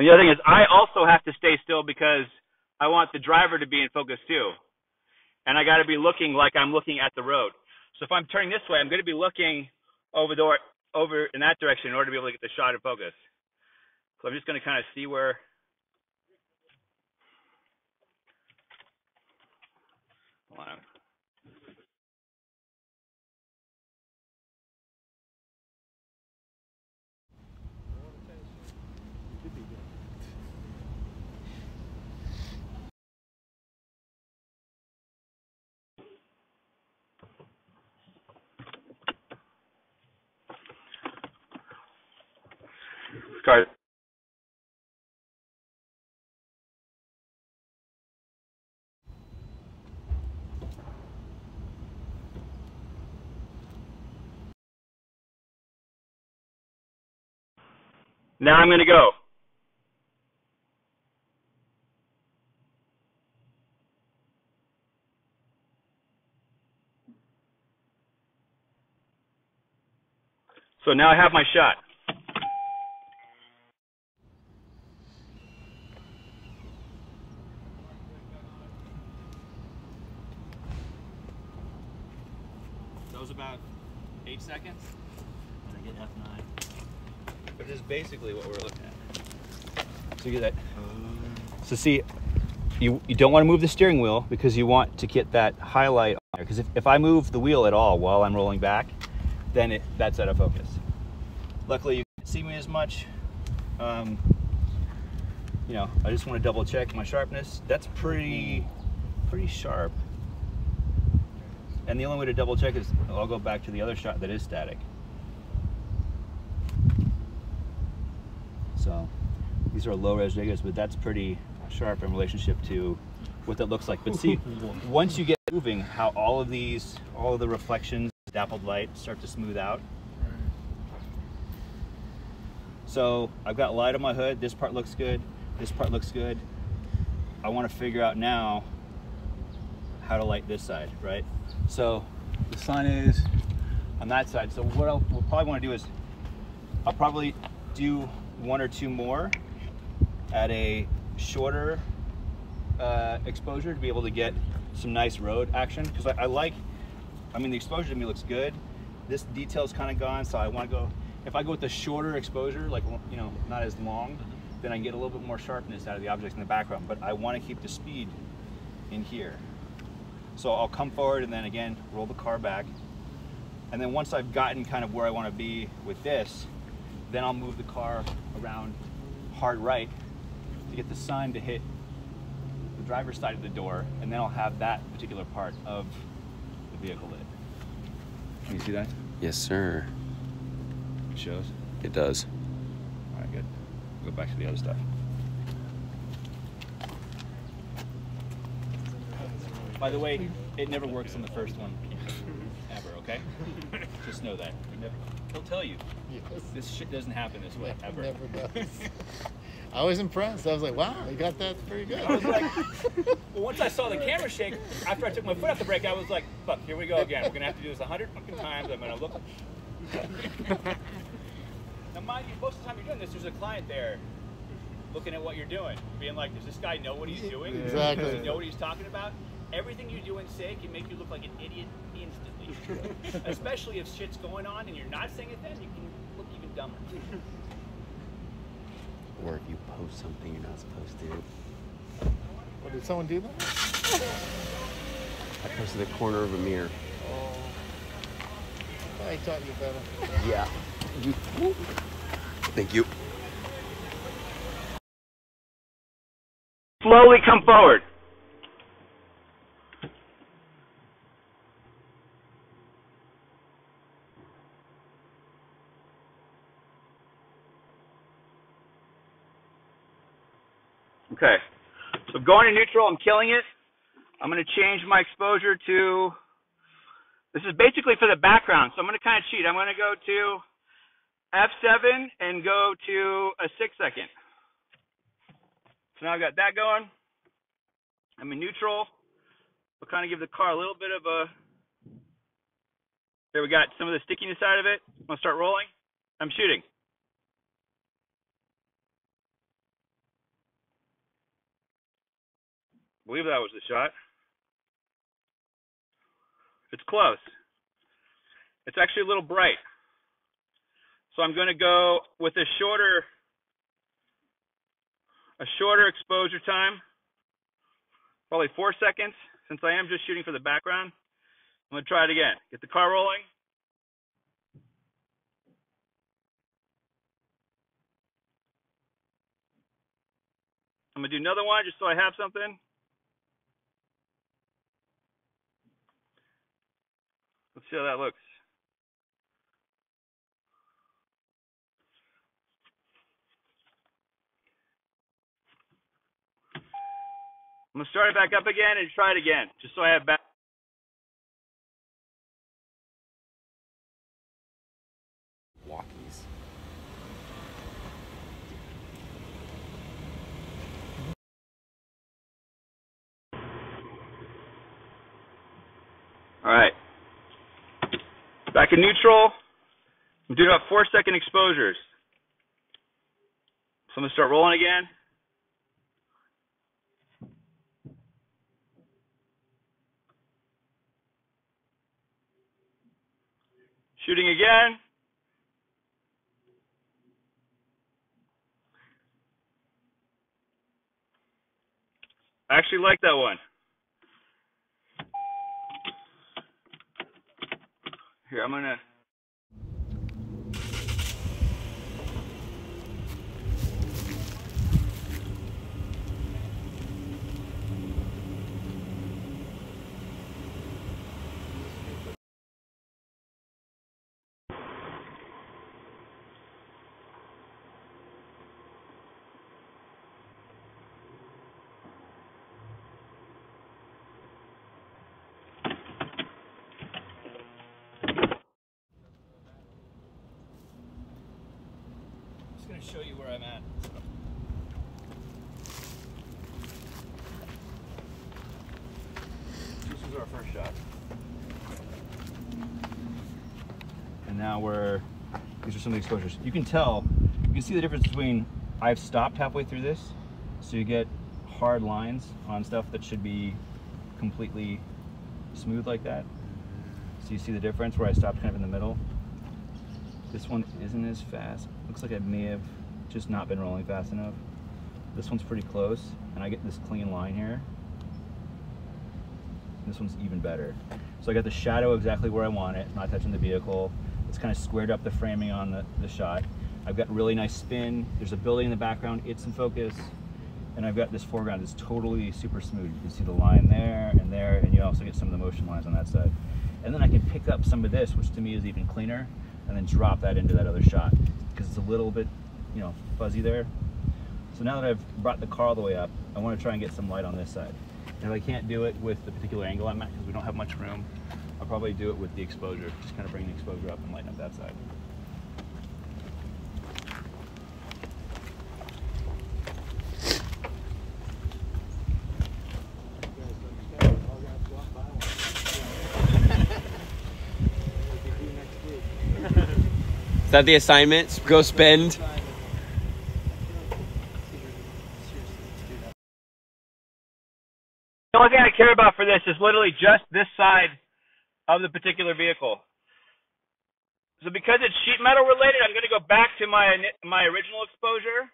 And the other thing is, I also have to stay still because I want the driver to be in focus too. And I got to be looking like I'm looking at the road. So if I'm turning this way, I'm going to be looking over the over in that direction in order to be able to get the shot in focus. So I'm just going to kind of see where. Hold on. Car. Now I'm going to go. So now I have my shot. That was about eight seconds. I get F9. But this is basically what we're looking at. So you get that. So see, you, you don't want to move the steering wheel because you want to get that highlight on there. Because if, if I move the wheel at all while I'm rolling back, then it, that's out of focus. Luckily, you can't see me as much. Um, you know, I just want to double check my sharpness. That's pretty, pretty sharp. And the only way to double check is I'll go back to the other shot that is static. So these are low res negatives, but that's pretty sharp in relationship to what that looks like. But see, (laughs) once you get moving, how all of these, all of the reflections, dappled light start to smooth out. So I've got light on my hood. This part looks good. This part looks good. I want to figure out now how to light this side, right? So the sun is on that side. So what I'll we'll probably want to do is I'll probably do one or two more at a shorter uh, exposure to be able to get some nice road action. Because I, I like I mean the exposure to me looks good. This detail's kind of gone so I want to go if I go with the shorter exposure like you know not as long then I can get a little bit more sharpness out of the objects in the background but I want to keep the speed in here. So I'll come forward and then again roll the car back. And then once I've gotten kind of where I want to be with this then I'll move the car around hard right to get the sun to hit the driver's side of the door, and then I'll have that particular part of the vehicle lit. Can you see that? Yes, sir. It shows. It does. All right, good. Go back to the other stuff. By the way, it never works on the first one, ever. Okay? Just know that. Never- He'll tell you Yes. this shit doesn't happen this way ever. Never (laughs) does. (laughs) I was impressed. I was like, wow, you got that pretty good. I was like, well, once I saw the camera shake, after I took my foot off the brake, I was like, fuck, here we go again. We're gonna have to do this a hundred fucking times. I'm gonna look. (laughs) now, mind you, most of the time you're doing this, there's a client there looking at what you're doing, being like, does this guy know what he's doing? Exactly. Does he know what he's talking about? Everything you do and say can make you look like an idiot. (laughs) Especially if shit's going on and you're not saying it then, you can look even dumber. (laughs) Or if you post something you're not supposed to. What, did someone do that? I posted the corner of a mirror. Oh. I taught you better. (laughs) Yeah. Thank you. Slowly come forward. Okay. So going to neutral, I'm killing it. I'm going to change my exposure to, this is basically for the background. So I'm going to kind of cheat. I'm going to go to F7 and go to a six second. So now I've got that going. I'm in neutral. We'll kind of give the car a little bit of a. There we got some of the stickiness out of it. I'm gonna start rolling. I'm shooting. Believe that was the shot. It's close. It's actually a little bright. So I'm going to go with a shorter a shorter exposure time, probably four seconds, since I am just shooting for the background. I'm gonna try it again. Get the car rolling. I'm gonna do another one just so I have something. See how that looks. I'm gonna start it back up again and try it again, just so I have back. Walkies. All right. Back in neutral. I'm doing about four second exposures. So I'm gonna start rolling again. Shooting again. I actually like that one. Here, I'm gonna. just gonna show you where I'm at. This was our first shot. And now we're, these are some of the exposures. You can tell, you can see the difference between, I've stopped halfway through this, so you get hard lines on stuff that should be completely smooth like that. So you see the difference where I stopped kind of in the middle. This one isn't as fast. Looks like I may have just not been rolling fast enough. This one's pretty close, and I get this clean line here. This one's even better. So I got the shadow exactly where I want it, not touching the vehicle. It's kind of squared up the framing on the, the shot. I've got really nice spin. There's a building in the background, it's in focus. And I've got this foreground that's totally super smooth. You can see the line there and there, and you also get some of the motion lines on that side. And then I can pick up some of this, which to me is even cleaner, and then drop that into that other shot because it's a little bit, you know, fuzzy there. So now that I've brought the car all the way up, I want to try and get some light on this side. And if I can't do it with the particular angle I'm at because we don't have much room, I'll probably do it with the exposure. Just kind of bring the exposure up and lighten up that side. Is that the assignment? Go spend. The only thing I care about for this is literally just this side of the particular vehicle. So because it's sheet metal related, I'm going to go back to my my original exposure.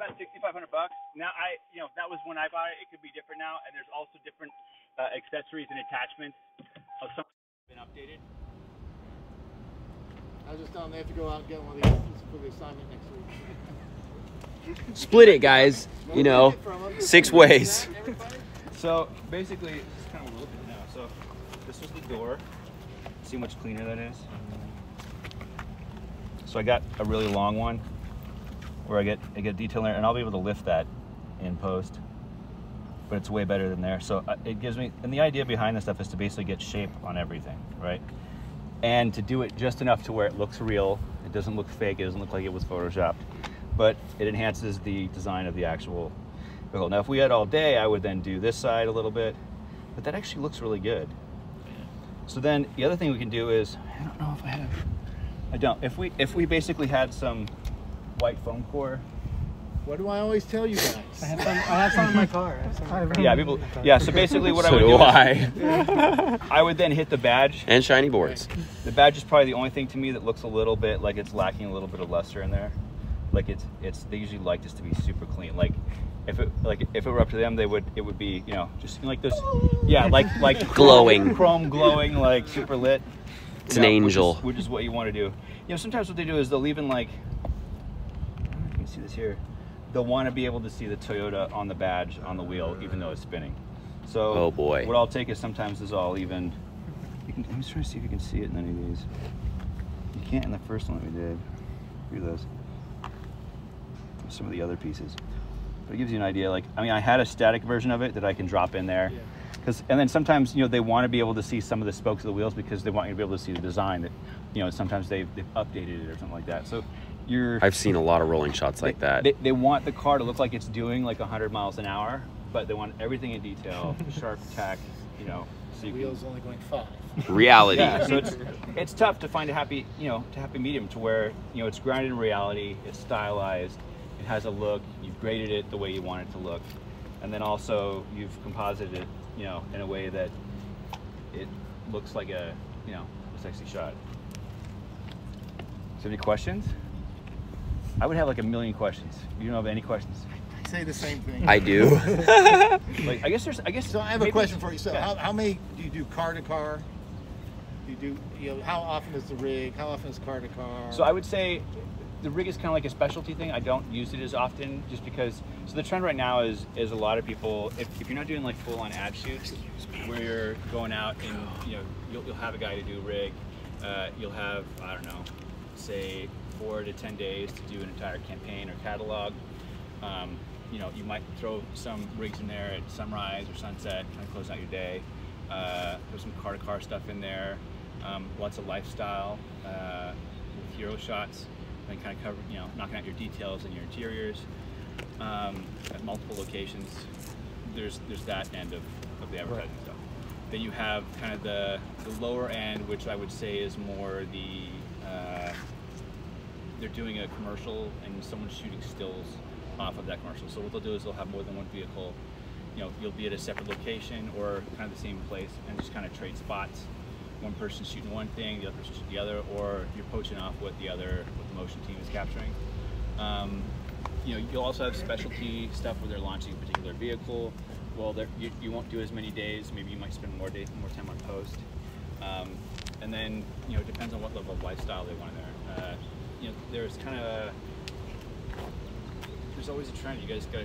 About 6,500 bucks. Now I, you know, that was when I bought it. It could be different now, and there's also different uh, accessories and attachments of some been updated. I was just telling them they have to go out and get one of these for the assignment next week. (laughs) Split it, guys. You know, six ways. So basically, this is kind of what we're looking now. So this was the door. See how much cleaner that is? So I got a really long one where I get I get detail there, and I'll be able to lift that in post. But it's way better than there. So uh, it gives me, and the idea behind this stuff is to basically get shape on everything, right? And to do it just enough to where it looks real. It doesn't look fake. It doesn't look like it was photoshopped, but it enhances the design of the actual vehicle. Now, if we had all day, I would then do this side a little bit, but that actually looks really good. So then the other thing we can do is, I don't know if I have, I don't. If we if we basically had some white foam core, What do I always tell you guys? (laughs) I have some. I have some in my car. I have some in my car. yeah, people, yeah. So basically, what I So would do do is I. (laughs) I would then hit the badge. And shiny boards. The badge is probably the only thing to me that looks a little bit like it's lacking a little bit of luster in there. Like it's it's they usually like this to be super clean. Like if it like if it were up to them, they would it would be you know just like this, yeah, like like (laughs) Glowing. chrome glowing, like super lit. It's You an know, which is- angel. which is what you want to do. You know, sometimes what they do is they'll even like, I don't know if you can see this here, they'll want to be able to see the Toyota on the badge on the wheel, even though it's spinning. So Oh, boy. what I'll take is sometimes is I'll even. You can, I'm just trying to see if you can see it in any of these. You can't in the first one that we did. Look at this. Some of the other pieces. But it gives you an idea. Like, I mean, I had a static version of it that I can drop in there. Because, and then sometimes, you know, they want to be able to see some of the spokes of the wheels because they want you to be able to see the design that, you know, sometimes they've, they've updated it or something like that. So you're. I've seen a lot of rolling shots like that. They, they want the car to look like it's doing like 100 miles an hour, but they want everything in detail, (laughs) sharp tack, you know. So you can- Wheels only going five. Reality. yeah, so it's (laughs) it's tough to find a happy, you know, to happy medium to where you know it's grounded in reality, it's stylized, it has a look, you've graded it the way you want it to look, and then also you've composited it, you know, in a way that it looks like a, you know, a sexy shot. So any questions? I would have like a million questions. You don't have any questions? I say the same thing. I do. (laughs) Like I guess there's, I guess. So I have a question for you. So Yeah. how, how many do you do car to car? Do you do you know how often is the rig? How often is car to car? So I would say the rig is kind of like a specialty thing. I don't use it as often just because. So the trend right now is is a lot of people. If, if you're not doing like full on ad shoots, where you're going out and you know you'll, you'll have a guy to do rig, uh, you'll have I don't know, say four to ten days to do an entire campaign or catalog. Um, you know, you might throw some rigs in there at sunrise or sunset, kind of close out your day. Uh, there's some car-to-car stuff in there. Um, lots of lifestyle uh, with hero shots, and kind of cover, you know, knocking out your details and your interiors um, at multiple locations. There's there's that end of, of the advertising stuff. Then you have kind of the, the lower end, which I would say is more the uh, they're doing a commercial and someone's shooting stills off of that commercial. So what they'll do is they'll have more than one vehicle. You know, you'll be at a separate location or kind of the same place and just kind of trade spots. One person's shooting one thing, the other person's shooting the other, or you're poaching off what the other, what the motion team is capturing. Um, you know, you'll also have specialty stuff where they're launching a particular vehicle. Well, there- you, you won't do as many days. Maybe you might spend more days, more time on post. Um, and then, you know, it depends on what level of lifestyle they want in there. You know, there's kind of a, there's always a trend. You guys got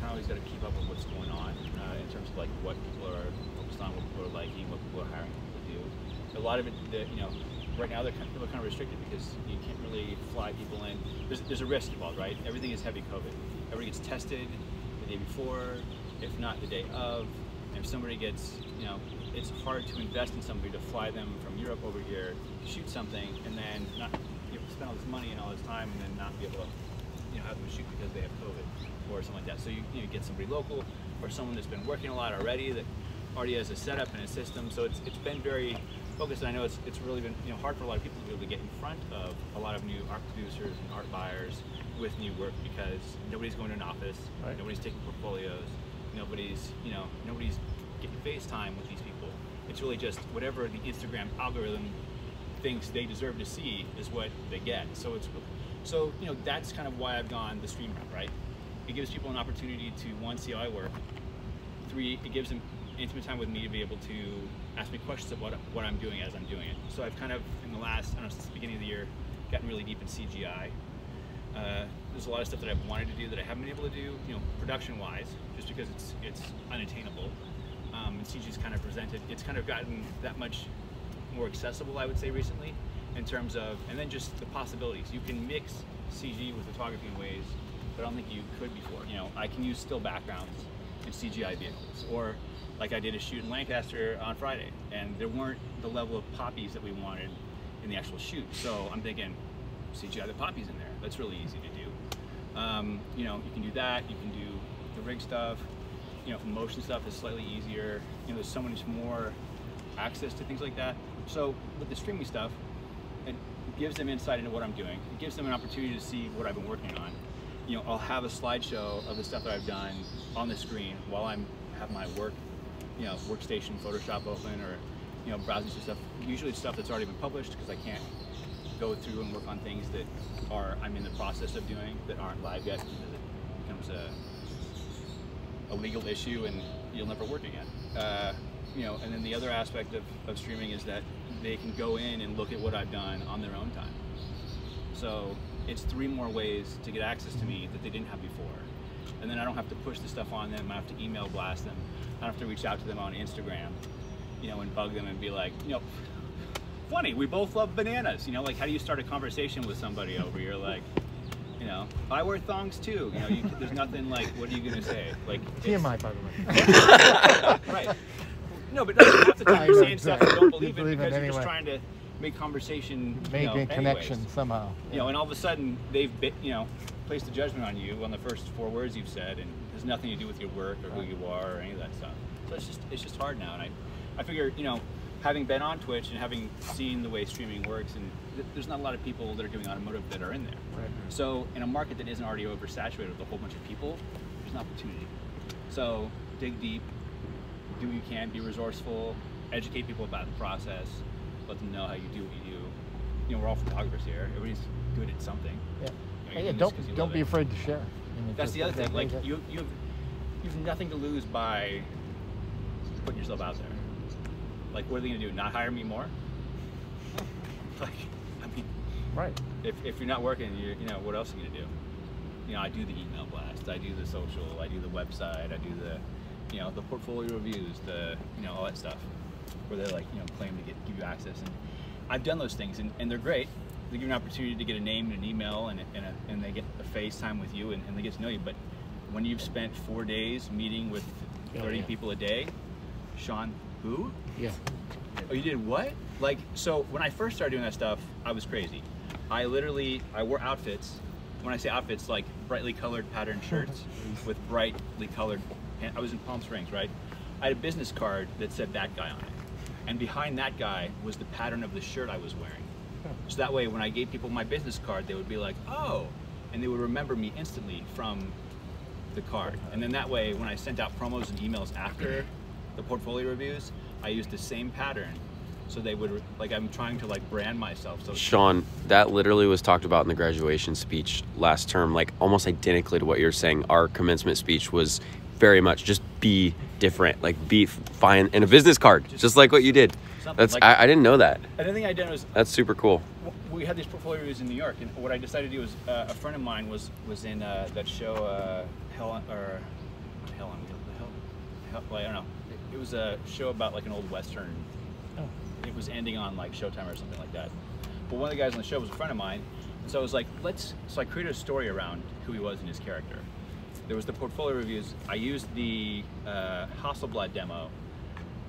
kind of always got to keep up with what's going on uh, in terms of like what people are focused on, what people are liking, what people are hiring people to do. A lot of it, the, you know, right now they're kind, people are kind of restricted because you can't really fly people in. There's, there's a risk involved, right? Everything is heavy COVID. Everybody gets tested the day before, if not the day of. And if somebody gets, you know, it's hard to invest in somebody to fly them from Europe over here shoot something and then not spend all this money and all this time and then not be able to you know, have them shoot because they have COVID or something like that. So you, you know, get somebody local or someone that's been working a lot already that already has a setup and a system. So it's, it's been very focused. And I know it's, it's really been you know hard for a lot of people to be able to get in front of a lot of new art producers and art buyers with new work because nobody's going to an office, Right. nobody's taking portfolios, nobody's you know nobody's getting FaceTime with these people. It's really just whatever the Instagram algorithm thinks they deserve to see is what they get. So it's so you know that's kind of why I've gone the stream route, right? It gives people an opportunity to one see how I work. Three, it gives them intimate time with me to be able to ask me questions about what I'm doing as I'm doing it. So I've kind of in the last I don't know since the beginning of the year gotten really deep in CGI. Uh, there's a lot of stuff that I've wanted to do that I haven't been able to do, you know, production-wise, just because it's it's unattainable. Um, and CG's kind of presented. It's kind of gotten that much more accessible, I would say, recently, in terms of, and then just the possibilities. You can mix CG with photography in ways that I don't think you could before. You know, I can use still backgrounds in CGI vehicles, or like I did a shoot in Lancaster on Friday, and there weren't the level of poppies that we wanted in the actual shoot. So I'm thinking, CGI the poppies in there. That's really easy to do. Um, you know, you can do that. You can do the rig stuff. You know, motion stuff is slightly easier. You know, there's so much more access to things like that. So with the streaming stuff, it gives them insight into what I'm doing. It gives them an opportunity to see what I've been working on. You know, I'll have a slideshow of the stuff that I've done on the screen while I'm have my work, you know, workstation, Photoshop open, or you know, browsing through stuff. Usually stuff that's already been published because I can't go through and work on things that are I'm in the process of doing that aren't live yet because it becomes a a legal issue and you'll never work again. Uh, you know, and then the other aspect of, of streaming is that they can go in and look at what I've done on their own time. So, it's three more ways to get access to me that they didn't have before. And then I don't have to push the stuff on them. I have to email blast them. I don't have to reach out to them on Instagram, you know, and bug them and be like, you know, funny, we both love bananas. You know, like how do you start a conversation with somebody over here? Like, you know, I wear thongs too. You know, you, there's nothing like, what are you gonna say? Like, (laughs) TMI, by the way. (laughs) right. No, but half the time you're (coughs) saying stuff you don't believe You believe it because you're just trying to make conversation. Make you know, a anyways. connection somehow. You know, and all of a sudden they've bit, you know placed a judgment on you on the first four words you've said, and it has nothing to do with your work or who you are or any of that stuff. So it's just it's just hard now, and I I figure you know having been on Twitch and having seen the way streaming works, and th- there's not a lot of people that are doing automotive that are in there. Right. So in a market that isn't already oversaturated with a whole bunch of people, there's an opportunity. So dig deep, do what you can, be resourceful, educate people about the process, let them know how you do what you do. You know, we're all photographers here. Everybody's good at something. Yeah. You know, Yeah, you're yeah, doing this don't don't be it. afraid to share. I mean, That's the other thing. Like you, you have, you have nothing to lose by putting yourself out there. Like, what are they gonna do? Not hire me more? (laughs) like, I mean, Right. if, if you're not working, you you know, what else are you gonna do? You know, I do the email blast, I do the social, I do the website, I do the, you know, the portfolio reviews, the, you know, all that stuff, where they're like, you know, claim to get give you access, and I've done those things, and, and they're great. They give you an opportunity to get a name and an email, and and, a, and they get a FaceTime with you, and, and they get to know you. But when you've spent four days meeting with Oh, 30 yeah. people a day, Sean, who? Yeah. Oh, you did what? Like, so when I first started doing that stuff, I was crazy. I literally, I wore outfits. When I say outfits, like brightly colored patterned shirts (laughs) with brightly colored. I was in Palm Springs, right? I had a business card that said that guy on it. And behind that guy was the pattern of the shirt I was wearing. So that way, when I gave people my business card, they would be like, oh, and they would remember me instantly from the card. And then that way, when I sent out promos and emails after the portfolio reviews, I used the same pattern. So they would, like, I'm trying to like brand myself. So Sean, that literally was talked about in the graduation speech last term, like almost identically to what you're saying. Our commencement speech was very much just be different, like be fine in a business card, just, like what you did. That's like- I, I didn't know that. Another thing I did was That's super cool. we had these portfolio reviews in New York, and what I decided to do was uh, a friend of mine was was in uh, that show uh, Hell or Hell on Wheels. Hell, Hell, well, I don't know. It, it was a show about like an old western. Oh. It was ending on like Showtime or something like that. But one of the guys on the show was a friend of mine, and so I was like, let's. So I created a story around who he was and his character. There was the portfolio reviews. I used the uh, Hasselblad demo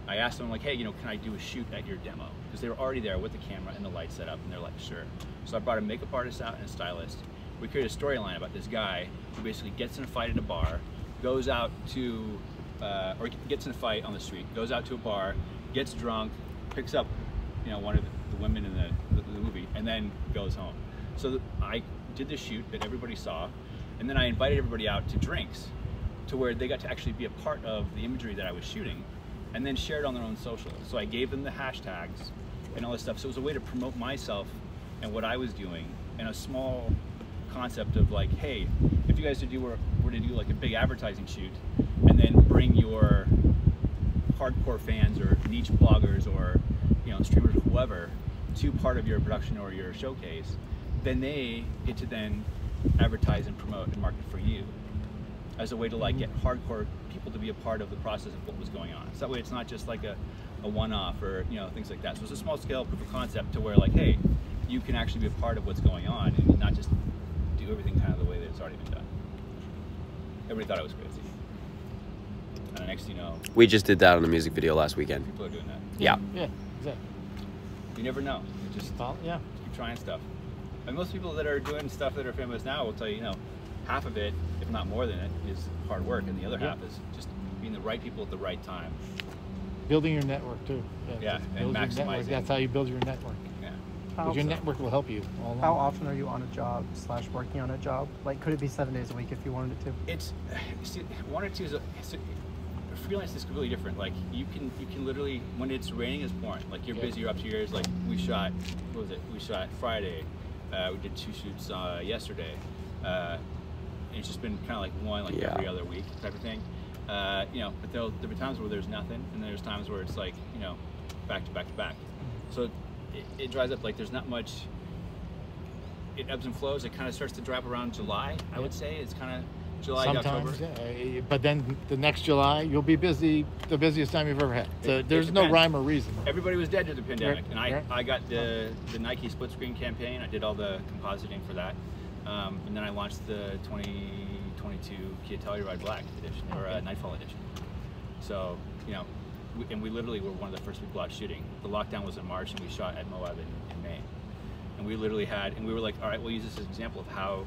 I asked them like, hey, you know, can I do a shoot at your demo? Because they were already there with the camera and the light set up, and they're like, sure. So I brought a makeup artist out and a stylist. We created a storyline about this guy who basically gets in a fight at a bar, goes out to, uh, or gets in a fight on the street, goes out to a bar, gets drunk, picks up, you know, one of the, women in the, the, the movie, and then goes home. So I did the shoot that everybody saw, and then I invited everybody out to drinks, to where they got to actually be a part of the imagery that I was shooting and then share it on their own social. So I gave them the hashtags and all this stuff. So it was a way to promote myself and what I was doing and a small concept of like, hey, if you guys to do were, were to do like a big advertising shoot and then bring your hardcore fans or niche bloggers or you know streamers or whoever to part of your production or your showcase, then they get to then advertise and promote and market for you as a way to like mm-hmm. get hardcore people to be a part of the process of what was going on. So that way it's not just like a, a one-off or you know things like that. So it's a small scale proof of concept to where like, hey, you can actually be a part of what's going on and not just do everything kind of the way that it's already been done. Everybody thought I was crazy. And the next thing you know, We just did that on a music video last weekend. people are doing that. Yeah. Yeah. Exactly. You never know. You just Well, yeah. keep trying stuff. And most people that are doing stuff that are famous now will tell you, you know, half of it, if not more than it, is hard work, and the other Yeah. half is just being the right people at the right time. Building your network too. Yeah, just and build your network. maximizing. That's how you build your network. Yeah. How, 'Cause your network will help you all how often are you on a job slash working on a job? Like, could it be seven days a week if you wanted it to? It's (sighs) see, one or two is a, it's a, freelance is completely different. Like you can you can literally when it's raining is pouring. Like you're Yeah. busy, you're up to your ears. Like we shot what was it? We shot Friday. Uh, we did two shoots uh, yesterday. Uh, and it's just been kind of like one like Yeah. every other week type of thing. Uh, you know, but there'll there'll be times where there's nothing, and there's times where it's like you know, back to back to back. So it, it dries up. Like there's not much it ebbs and flows. It kind of starts to drop around July. I would say it's kind of July to October. Yeah. uh, But then the next July, you'll be busy, the busiest time you've ever had. So It- there's it no rhyme or reason. Everybody was dead during the pandemic, Right, and I, right. I got the the Nike split screen campaign. I did all the compositing for that, um, and then I launched the 2022 Kia Telluride Black edition or uh, Nightfall edition. So you know, we, and we literally were one of the first people out shooting. The lockdown was in March, and we shot at Moab in, in May, and we literally had, and we were like, all right, we'll use this as an example of how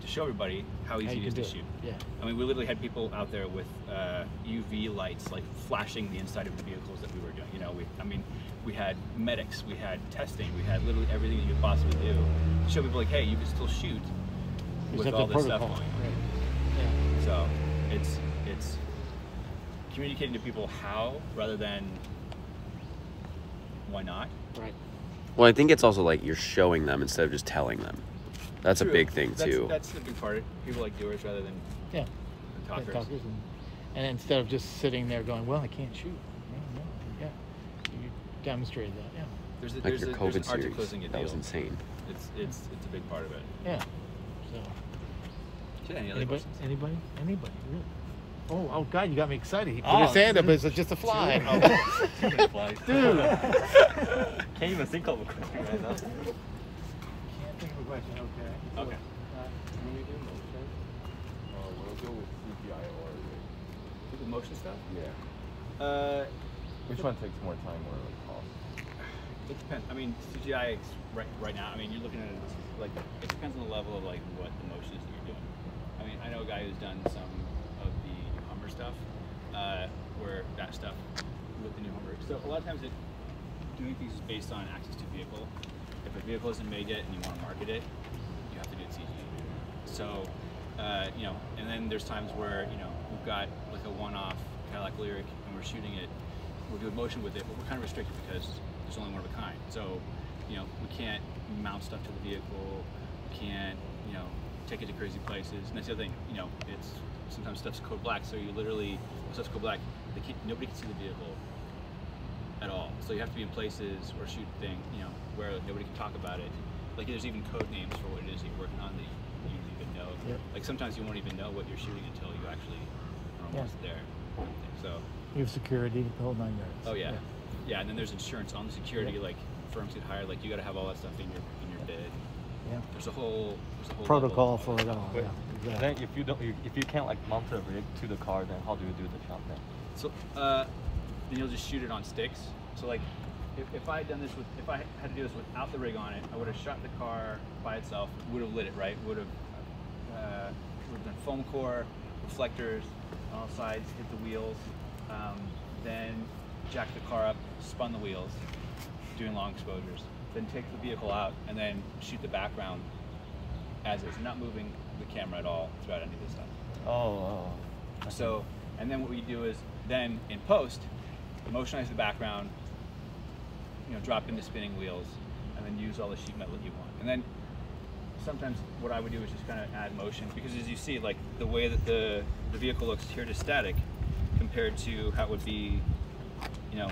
to show everybody how How easy you it is to do it. shoot. Yeah. I mean, we literally had people out there with uh, UV lights, like flashing the inside of the vehicles that we were doing. You know, we, I mean, we had medics, we had testing, we had literally everything that you could possibly do to show people, like, hey, you can still shoot You with all the this stuff going on. Right. So it's it's communicating to people how rather than why not. Right. Well, I think it's also like you're showing them instead of just telling them. That's a big thing That's- too. That's the big part. People like doers rather than Yeah. talkers. Yeah, talkers and, and instead of just sitting there going, well, I can't shoot. No, no, yeah. You demonstrated that. Yeah. There's a, like there's, your a, COVID art to series. closing a That was insane. It's it's it's a big part of it. Yeah. So. Yeah, any other Anybody? questions? Anybody? Anybody? Really? Oh, oh God! You got me excited. He put Oh, his hand up. It's just a fly. (laughs) Too many. Dude. (laughs) Can't even think of a question right now. Can't think of a question. Okay. Okay. Can we do motion? Or we'll go with CGI or With the motion stuff? yeah. Uh, Which one takes more time or like cost? it depends. I mean, CGI is right right now. I mean, you're looking at it like it depends on the level of like what the motion is that you're doing. I mean, I know a guy who's done some of the Hummer stuff, uh, where that stuff with the new Hummer. So a lot of times it doing things is based on access to vehicle. If a vehicle isn't made yet and you want to market it, you have to do it CG. So, uh, you know, and then there's times where you know we've got like a one-off Cadillac Lyriq and we're shooting it, we're doing motion with it, but we're kind of restricted because there's only one of a kind. So, you know, we can't mount stuff to the vehicle, we can't, you know, take it to crazy places. And that's the other thing, you know, it's sometimes stuff's code black, so you literally stuff's code black, nobody can see the vehicle at all. So you have to be in places or shoot thing, you know, where nobody can talk about it. Like there's even code names for what it is that you're working on that you, you don't even know. Yep. Like sometimes you won't even know what you're shooting until you actually are Yeah. almost there. So, You have security, the whole nine yards. oh yeah. yeah, and then there's insurance on the security. Like firms get hired, like you got to have all that stuff in your in your bid. Yeah. There's a whole there's a whole Protocol level for it all. But Yeah. Then if you don't, if you can't like mount a rig to the car, then how do you do the shot then? So uh, then you'll just shoot it on sticks. So like, if, if I had done this with, if I had to do this without the rig on it, I would have shot the car by itself. Would have lit it right. Would have uh, would have done foam core, reflectors on all sides, hit the wheels, um, then jack the car up, spun the wheels, doing long exposures. Then take the vehicle out and then shoot the background as is, not moving the camera at all throughout any of this stuff. Oh, oh. So, and then what we do is then in post, motionize the background, you know, drop into spinning wheels, and then use all the sheet metal that you want. And then sometimes what I would do is just kind of add motion because as you see, like the way that the, the vehicle looks here to static compared to how it would be, you know,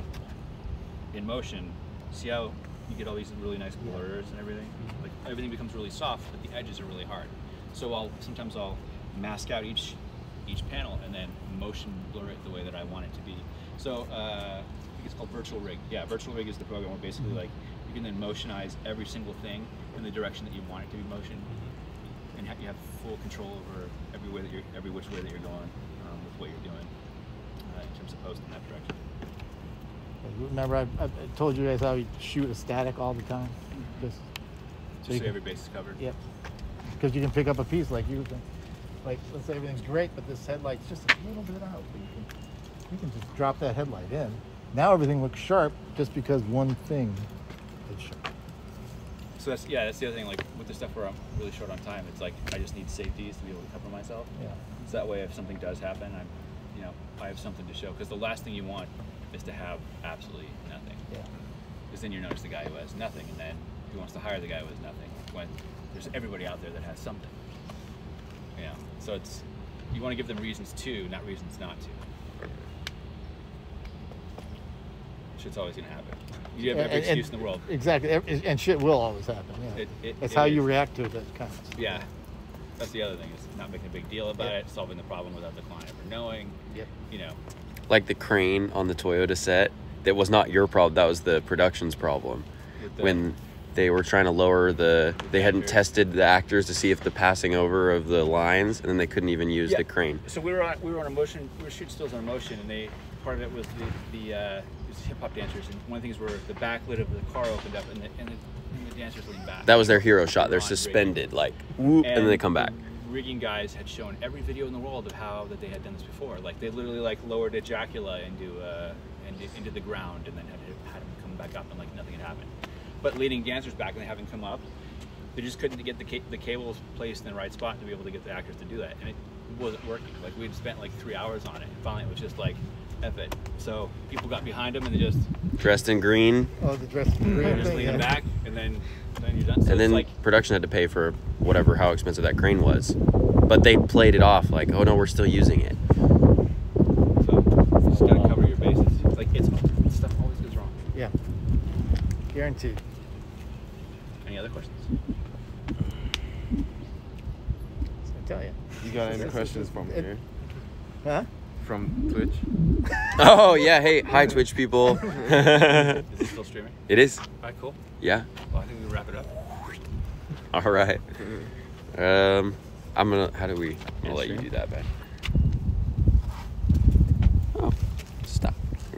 in motion. See how you get all these really nice blurs and everything? Like everything becomes really soft, but the edges are really hard. So I'll sometimes I'll mask out each each panel and then motion blur it the way that I want it to be. So uh, it's called Virtual Rig. Yeah, Virtual Rig is the program where basically like you can then motionize every single thing in the direction that you want it to be motioned, and ha- you have full control over every way that you're every which way that you're going um, with what you're doing uh, in terms of post in that direction. Remember, I, I told you guys how you shoot a static all the time. Just Just so, you can- every base is covered. Yep. Because you can pick up a piece like you can, like let's say everything's great, but this headlight's just a little bit out. But you can, you can just drop that headlight in. Now everything looks sharp just because one thing is sharp. So that's yeah, that's the other thing. Like with the stuff where I'm really short on time, it's like I just need safeties to be able to cover myself. Yeah. So that way, if something does happen, I'm, you know, I have something to show. Because the last thing you want is to have absolutely nothing. Yeah. Because then you notice the guy who has nothing, and then who wants to hire the guy who has nothing? When there's everybody out there that has something. Yeah. So it's you want to give them reasons to, not reasons not to. Shit's always gonna happen. You have every and- excuse in the world. Exactly, and shit will always happen. Yeah. It- it- it's it how you react to it that counts. Yeah, that's the other thing is not making a big deal about Yeah. it, solving the problem without the client ever knowing. Yep. You know, Like the crane on the Toyota set, that was not your problem. That was the production's problem. the, When they were trying to lower the, they hadn't actors. tested the actors to see if the passing over of the lines, and then they couldn't even use Yeah. the crane. So we were on we were on a motion we were shooting stills on a motion and they part of it was the the uh, it was hip hop dancers and one of the things were the back lid of the car opened up and the and the, and the dancers leaned back. That was their hero shot. They're rigging. suspended, like, whoop, and, then they come back. Rigging guys had shown every video in the world of how that they had done this before. Like they literally like lowered a Jacula into uh into, into the ground and then had, had him come back up and like nothing had happened. But leading dancers back and they haven't come up, they just couldn't get the ca- the cables placed in the right spot to be able to get the actors to do that, and it wasn't working. Like we'd spent like three hours on it, and finally it was just like, F it. So people got behind them and they just Dressed in green, Oh, the dressed in green just thing. Yeah. back, and then then you're done. So and it's then like production had to pay for whatever, how expensive that crane was. But they played it off like, oh no, we're still using it. So you just gotta cover your bases. Like it's stuff always goes wrong. Yeah. Guaranteed. Any other questions? I tell you. You got any questions from here? Huh? From Twitch? (laughs) Oh yeah, hey, hi Twitch people. (laughs) Is it still streaming? (laughs) it is. All right, cool. Yeah. Well, I think we can wrap it up. All right. Um, I'm gonna. How do we? I'll let you do that, Ben.